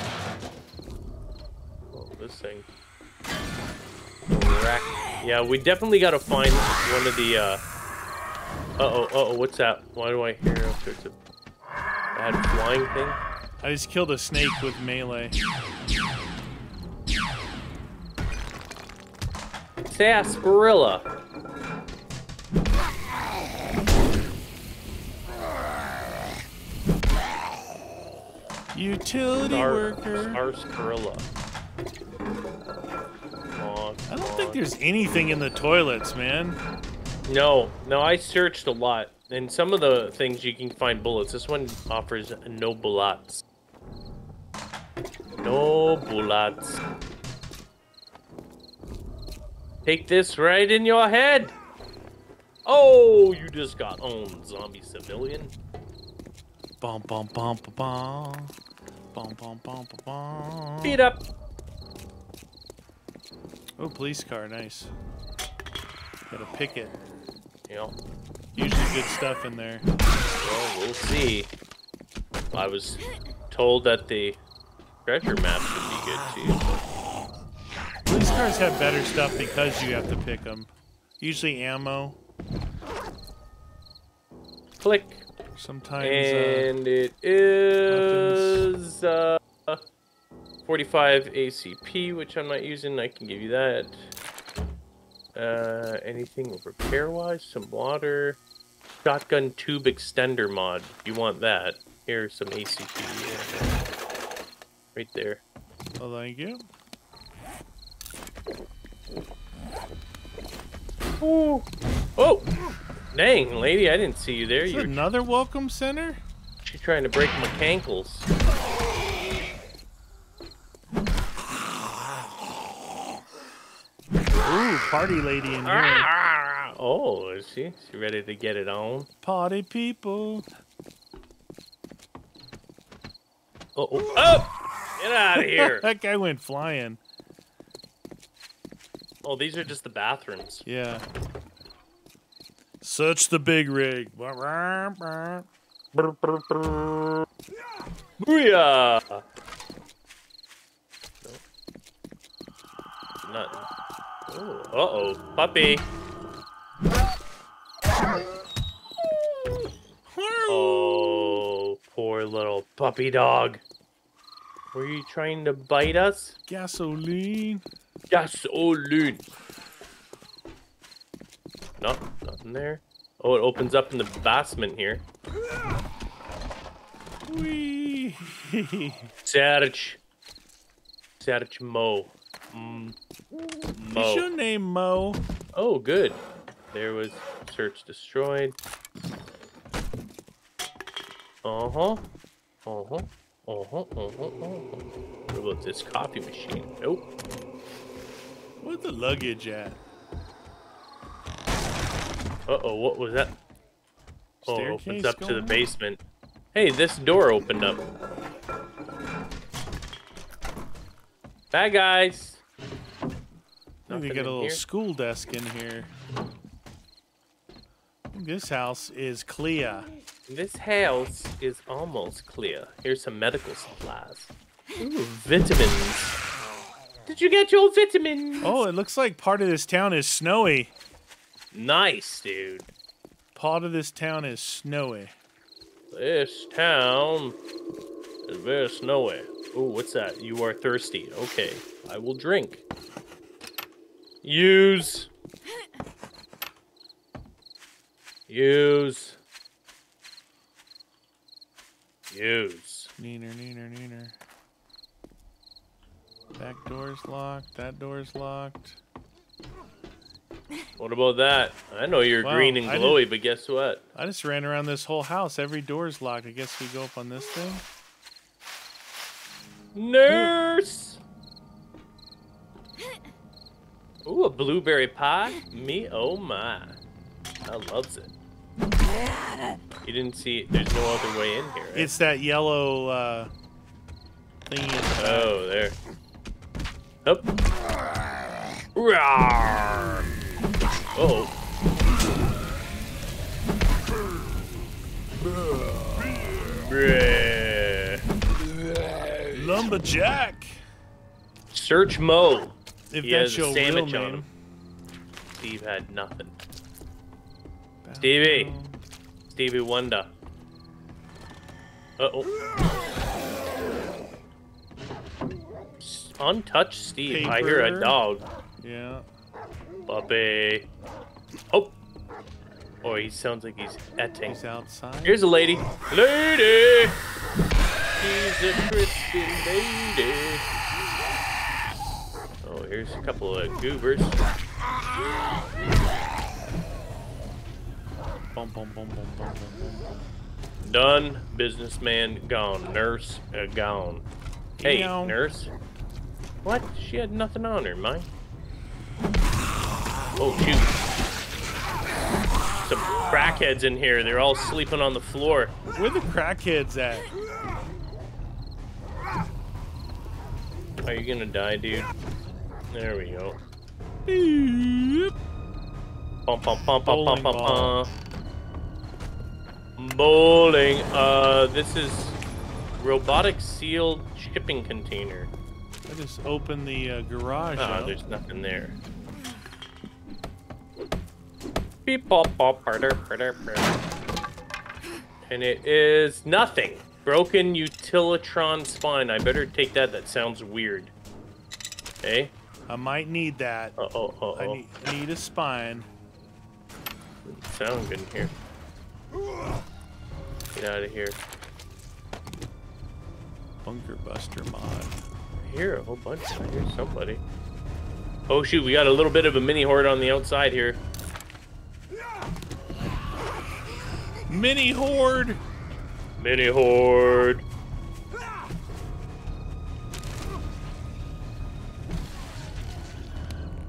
This thing. Rack. Yeah, we definitely gotta find one of the, uh... Uh-oh, uh-oh, what's that? Why do I hear all sorts of bad flying thing? I just killed a snake with melee. Sarsaparilla. Utility worker. Sarsaparilla. I don't think there's anything in the toilets, man. No, no, I searched a lot, and some of the things you can find bullets. This one offers no bullets. No bullets. Take this right in your head. Oh, you just got owned, zombie civilian. Bum bum bum bum bum. Bum bum bum bum bum. Beat up. Oh, police car, nice. Gotta pick it. You know, Usually good stuff in there. well, we'll see. I was told that the treasure map should be good too. Police cars have better stuff because you have to pick them. Usually ammo. Click. Sometimes. Uh, And it is uh, 45 ACP, which I'm not using. I can give you that. Uh, anything repair-wise? Some water. Shotgun tube extender mod. You want that? Here's some ACP. Right there. oh, thank you. Ooh. Oh! Dang, lady, I didn't see you there. Is You're another welcome center? she trying to break my cankles. Ooh, party lady in here. Ah! Oh, is she? She ready to get it on? Party people. Uh oh. Oh! Get out of [LAUGHS] here! that guy went flying. oh, these are just the bathrooms. Yeah. Such the big rig. Booyah! Nothing. Oh, uh-oh. Puppy. Oh, poor little puppy dog. Were you trying to bite us? Gasoline. Gasoline. No, nothing there. Oh, it opens up in the basement here. Wee. [LAUGHS] Serge. Serge Mo. Mm. What's your name, Mo? Oh, good. There was search destroyed. Uh huh. Uh huh. Uh huh. Uh huh. Uh-huh. What about this coffee machine? Nope. Where's the luggage at? Uh oh, what was that? Oh, it opens up to the up? basement. Hey, this door opened up. Bye, guys. Nothing they got a little here? school desk in here. This house is clear. This house is almost clear. Here's some medical supplies. Ooh, vitamins. Did you get your vitamins? Oh, it looks like part of this town is snowy. Nice, dude. Part of this town is snowy. This town is very snowy. Oh, what's that? You are thirsty. Okay, I will drink. Use. Use. Use. Neener, neener, neener. Back door's locked. That door's locked. What about that? I know you're Wow, green and glowy, but guess what? I just ran around this whole house. Every door's locked. I guess we go up on this thing. Nurse! Ooh, a blueberry pie? Me, oh my. I loves it. You didn't see, there's no other way in here, right? It's that yellow uh, thingy. in the. Oh, there. Up. Rawr. Oh. Lumberjack. Search Mo. If He that's has a your real sandwich on name. him. Steve had nothing. Stevie. Stevie Wonder. Uh oh. Untouched Steve. I hear a dog. Yeah. Puppy. Oh. Oh, he sounds like he's etting. He's outside. Here's a lady. Lady! She's a Christian lady. Oh, here's a couple of goobers. Bum, bum, bum, bum, bum, bum, bum, bum. Done. Businessman gone. Nurse uh, gone. Hey, Meow. nurse. What? She had nothing on her, mine. Oh, shoot. Some crackheads in here. They're all sleeping on the floor. Where the crackheads at? Are you gonna die, dude? There we go. Beep. Pum pum pum Bowling pum ball. pum. Bowling. Uh, this is robotic sealed shipping container. I just opened the uh, garage. Oh, up. there's nothing there. Beep pop pop parter parter parter. And it is nothing. Broken utilitron spine. I better take that. That sounds weird. Okay. I might need that. Uh oh. Uh I oh. need, I need a spine. Sound good in here. Get out of here. Bunker Buster mod. I hear a whole bunch. I hear somebody. Oh shoot, we got a little bit of a mini horde on the outside here. Mini horde. Mini horde.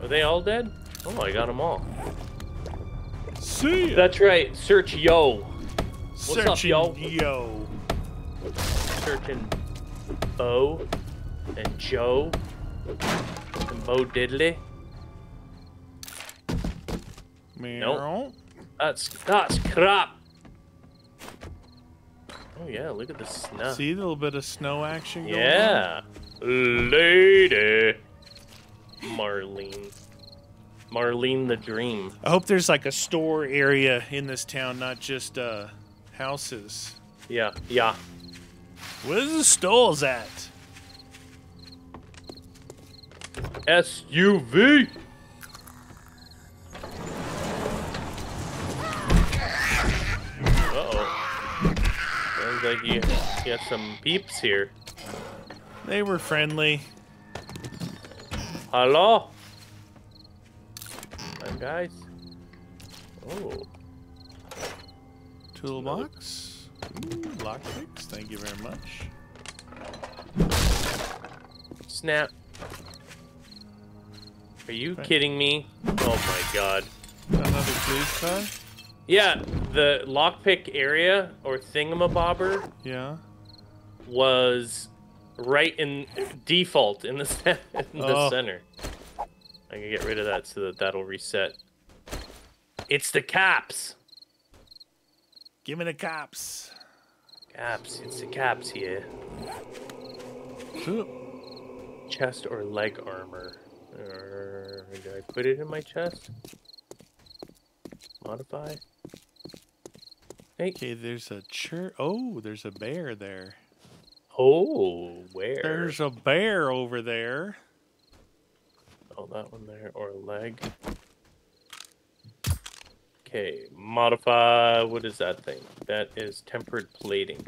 Are they all dead? Oh, I got them all. See ya. That's right. Search yo. up, Searching yo? yo. Searching Bo and Joe and Bo Diddley. Meow. That's that's crap. Oh yeah, look at the snow. See a little bit of snow action going on? Yeah. Lady. Marlene. Marlene the Dream. I hope there's like a store area in this town, not just uh, houses. Yeah, yeah. Where's the stores at? SUV. Uh-oh. Sounds like you got some peeps here. They were friendly. Hello? Hi, guys. Oh. Toolbox. Ooh, lockpicks. Thank you very much. Snap. Are you Okay. kidding me? Oh my god. Another police car. Yeah, the lockpick area or thingamabobber Yeah. was right in default in the [LAUGHS] in the Oh. center. I can get rid of that so that that'll reset. It's the caps. Give me the cops. Caps. It's the caps here. Ooh, Chest or leg armor. Or did I put it in my chest? Modify. Hey. Okay, there's a chur. Oh, there's a bear there. Oh, where? There's a bear over there. Oh, that one there, or a leg. Okay, modify. What is that thing? That is tempered plating.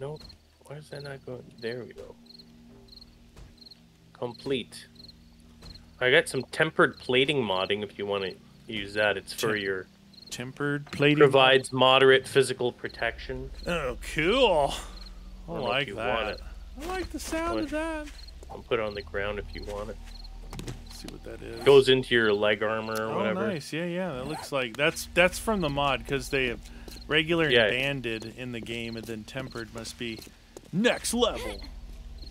Nope. Why is that not going? There we go. Complete. I got some tempered plating modding if you want to use that. It's for your Tempered plating. provides moderate physical protection. Oh, cool. I if like that. I like the sound of that. I'll put it on the ground if you want it. Let's see what that is. Goes into your leg armor or Oh, whatever. nice. Yeah, yeah. That looks like that's that's from the mod because they have regular and Yeah. banded in the game, and then tempered must be next level.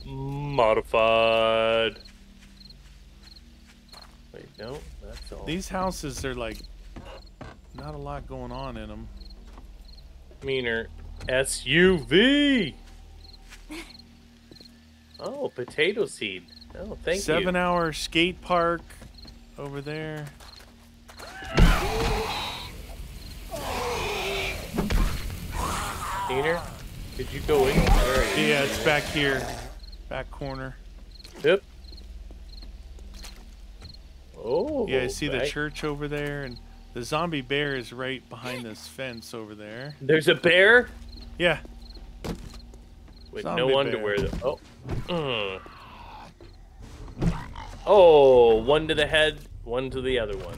Modified. Wait, no, that's all. These houses are like not a lot going on in them. meaner SUV. [LAUGHS] Oh, potato seed. Oh, thank Seven you. hour skate park over there. Meaner, did you go in? Where you? Yeah, it's back here. Back corner. Yep. Oh. Yeah, I see the church over there, and the zombie bear is right behind this fence over there. There's a bear Yeah, with Zombie no bear. underwear. Though. Oh. Mm. Oh, one to the head, one to the other one.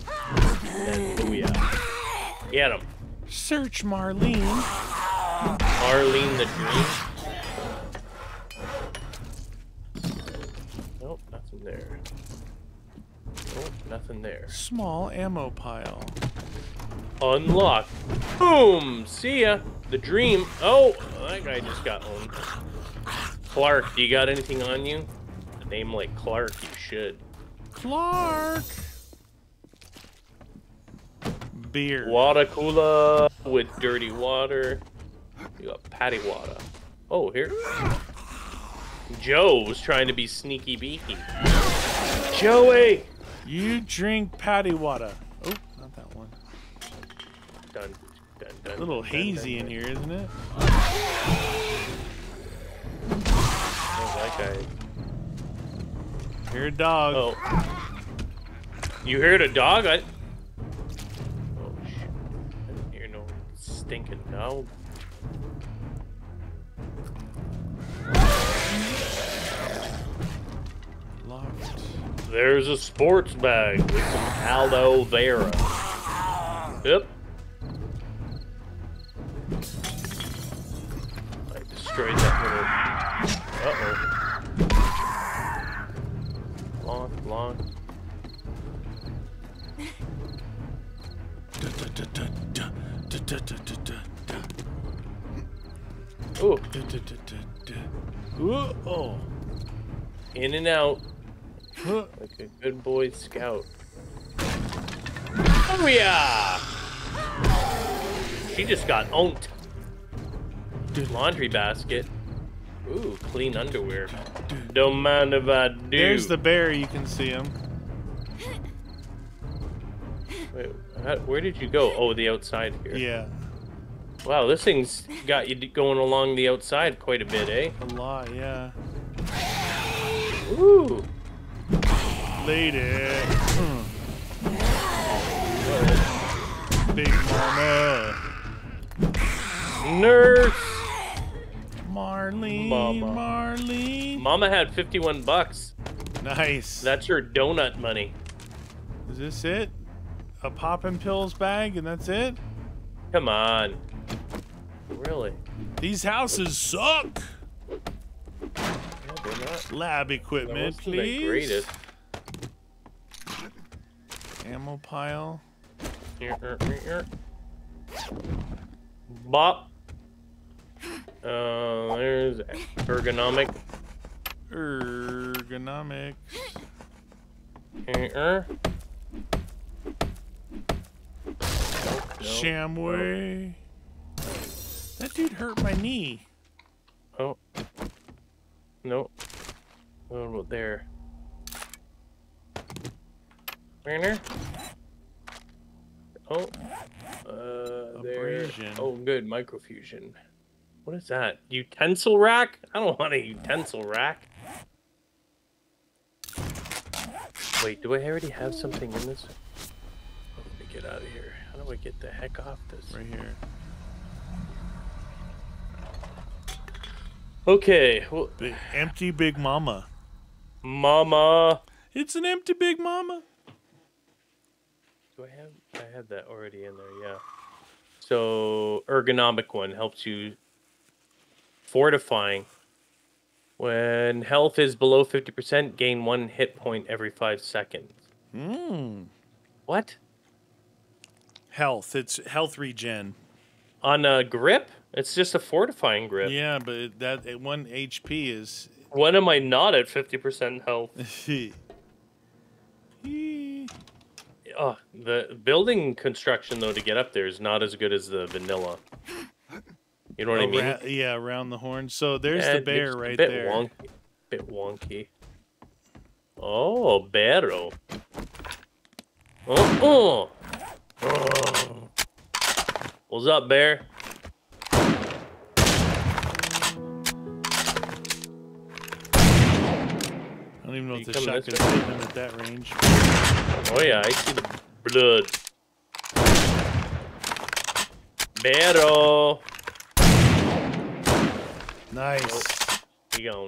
And booyah. Get him. search Marlene. Marlene the Dream. Nope, nothing there. Nope, nothing there. Small ammo pile. Unlock. Boom! See ya. The dream. Oh, that guy just got owned. Clark, do you got anything on you? A name like Clark, you should. Clark. Beer. Water cooler with dirty water. You got patty water. Oh, here. Joe was trying to be sneaky beaky. Joey! You drink patty water. Oh, not that one. Dun, dun, dun, A little dun, hazy dun, in dun. here, isn't it? Oh, that guy. Hear a dog. Oh. You heard a dog? I. Oh shit! I didn't hear no stinking dog. Locked. There's a sports bag with some aloe vera. Yep. I destroyed that little. Uh oh. Long, long. Ooh, Ooh, Oh. in and out. Like a good boy scout. Oh yeah! She just got owned. Laundry basket. Ooh, clean underwear. Don't mind if I do. There's the bear. You can see him. Wait, how, where did you go? Oh, the outside here. Yeah, Wow, this thing's got you going along the outside quite a bit, eh? a lot. Yeah. Ooh. Lady. Hmm. Big Mama. Nurse. Marlene. Mama. Marlene. Mama had 51 bucks. Nice. That's her donut money. Is this it? A poppin' pills bag and that's it? Come on. Really? These houses suck. Yeah, they're not. Lab equipment, please. Ammo pile. Here, here, here. Bop. Uh, there's ergonomic. Ergonomics. Here. Nope, no. Shamway. That dude hurt my knee. Oh. Nope. What about there? Werner? Oh. Uh, there. Oh, good. Microfusion. What is that? Utensil rack? I don't want a utensil rack. Wait, do I already have something in this? Let me get out of here. How do I get the heck off this? Right here. Okay, well, empty Big Mama. Mama. It's an empty Big Mama. Do I have? I had that already in there. Yeah. So ergonomic one helps you fortifying. When health is below fifty percent, gain one hit point every five seconds. Mmm. What? Health. It's health regen. On a grip? It's just a fortifying grip. Yeah, but that one HP is. When am I not at fifty percent health? [LAUGHS] Oh, the building construction though to get up there is not as good as the vanilla. You know what I mean? Arou- yeah, around the horn. So there's Yeah, the bear makes it a right bit there. Wonky, bit wonky. Oh, barrel. Oh, uh-uh. oh. Uh-uh. oh. What's up, bear? Don't even know if the shotgun's him at that range. Oh yeah, I see the blood. Barrel. Nice. He gone.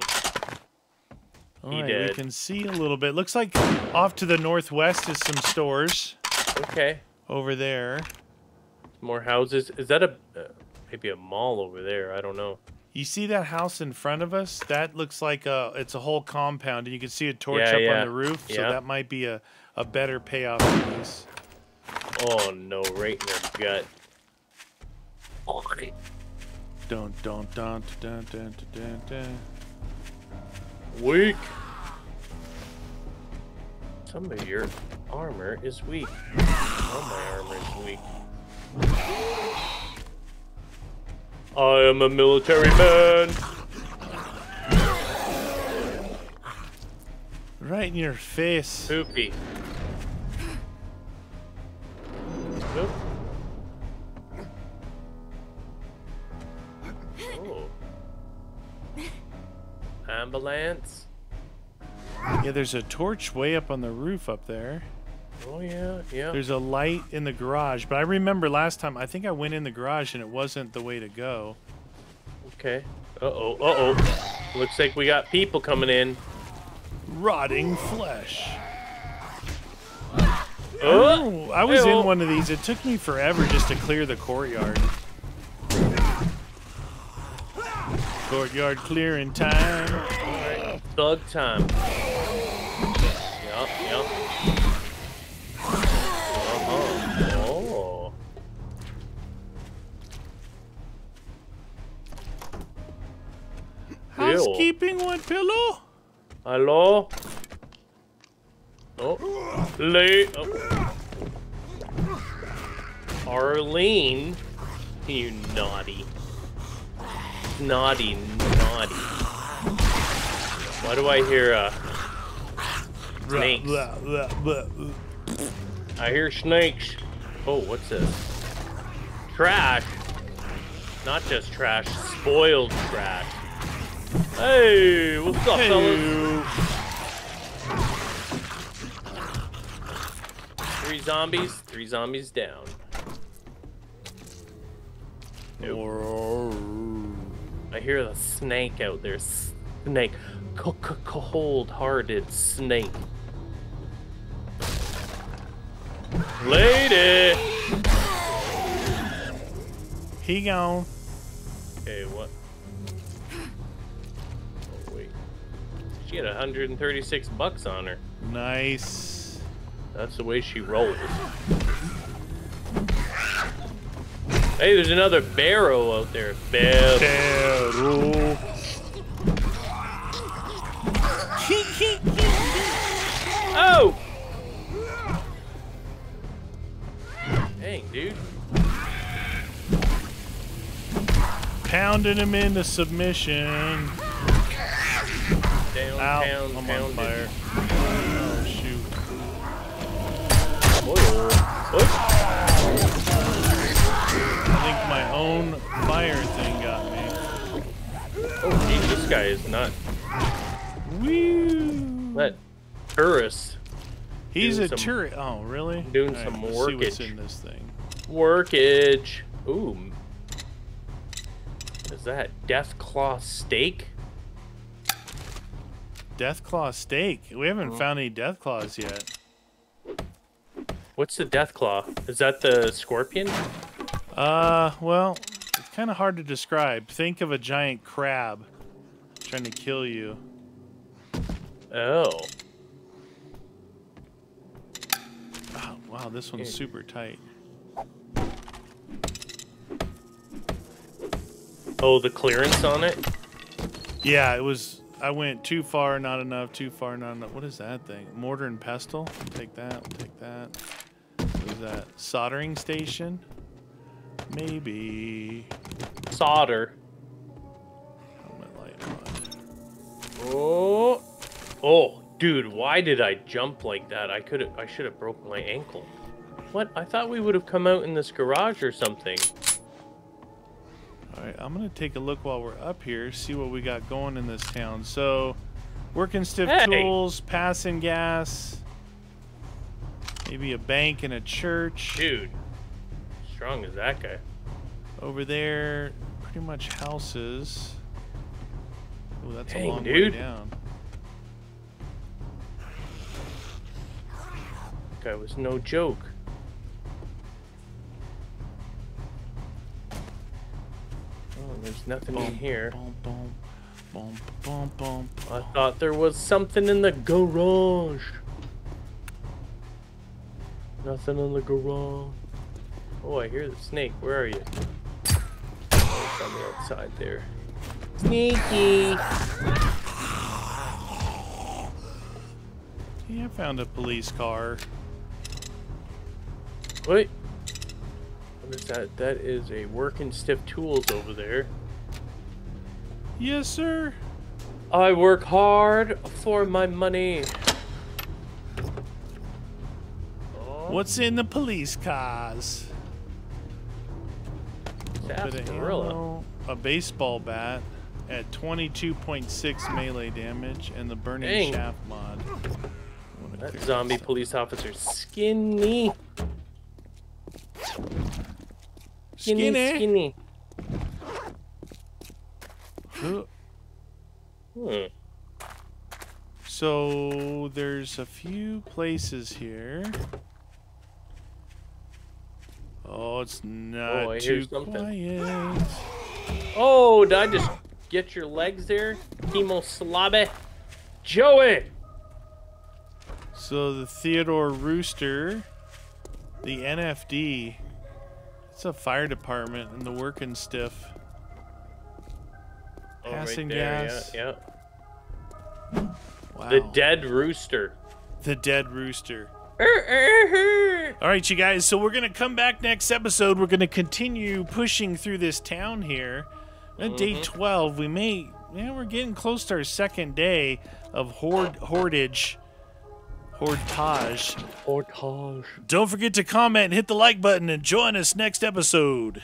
All he right, we can see a little bit. Looks like off to the northwest is some stores Okay. over there. More houses. Is that a uh, maybe a mall over there? I don't know. You see that house in front of us? That looks like a it's a whole compound, and you can see a torch Yeah, up yeah, on the roof. So yeah. that might be a, a better payoff for these. Oh no, right in her gut. Oh, Dun dun dun dun dun dun dun. dun. weak. Some of your armor is weak. All my armor is weak. I am a military man. Right in your face. Poopy. Nope. Oh. Ambulance. Yeah, there's a torch way up on the roof up there. Oh yeah, yeah. There's a light in the garage, but I remember last time I think I went in the garage and it wasn't the way to go. Okay. Uh oh. Uh oh. Looks like we got people coming in. Rotting flesh. Oh. I was Hey-oh. in one of these. It took me forever just to clear the courtyard. Courtyard clearing time. Thug time. Yup. Yup. Housekeeping one pillow. Hello? Oh. Late. Oh. Arlene. You naughty. Naughty, naughty. Why do I hear, uh, Snakes. I hear snakes. Oh, what's this? Trash. Not just trash, spoiled trash. Hey, what's up, fellas? Three zombies, three zombies down. I hear the snake out there. Snake. Cold hearted snake. Lady! He gone. Okay, what? She had 136 bucks on her. Nice. That's the way she rolls. Hey, there's another barrow out there. Barrow. Barrel. Oh! Dang, dude. Pounding him into submission. Down, Ow, pound, I'm on pounded. fire. Oh, shoot. Oil. I think my own fire thing got me. Oh, geez, this guy is not. Woo! That tourist He's a turret. Oh, really? doing All some let's see what's workage. in this thing. workage. Ooh. Is that? Deathclaw steak? Deathclaw steak. We haven't Oh. found any Deathclaws yet. What's the Deathclaw? Is that the scorpion? Uh, well, it's kind of hard to describe. Think of a giant crab trying to kill you. Oh. Oh, wow, this one's Yeah. super tight. Oh, the clearance on it? Yeah, it was. I went too far, not enough. Too far, not enough. What is that thing? Mortar and pestle. We'll take that. We'll take that. What is that? Soldering station. Maybe. Solder. Helmet light on. Oh, oh, dude, why did I jump like that? I could I should have broke my ankle. What? I thought we would have come out in this garage or something. I'm gonna take a look while we're up here, see what we got going in this town. So, working stiff Hey. tools, passing gas, maybe a bank and a church. Dude, strong as that guy. Over there, pretty much houses. Oh, that's Dang, a long dude. way down. Guy was no joke. There's nothing in here. Boom, boom, boom, boom, boom. I thought there was something in the garage. Nothing in the garage. Oh, I hear the snake. Where are you? Oh, it's on the outside there. Sneaky. Yeah, I found a police car. Wait. What is that? That is a working stiff tools over there. Yes, sir. I work hard for my money. Oh, What's in the police cars? Of ammo, a baseball bat at 22.6 melee damage, and the burning Dang. shaft mod. That zombie police officer skinny. Skinny, Skinny. skinny. Huh. Hmm. So there's a few places here. Oh, it's not Oh, too quiet. Oh, did I just get your legs there? Chemo slobby. Joey! So the Theodore Rooster, the NFD, it's a fire department and the working stiff. Oh, Passing right there, gas. Yeah, yeah. Wow. The dead rooster. The dead rooster. Er, [LAUGHS] All right, you guys. So we're gonna come back next episode. We're gonna continue pushing through this town here. At day Mm-hmm. twelve, we may. Yeah, we're getting close to our second day of horde hordage, hortage. Portage. Don't forget to comment and hit the like button and join us next episode.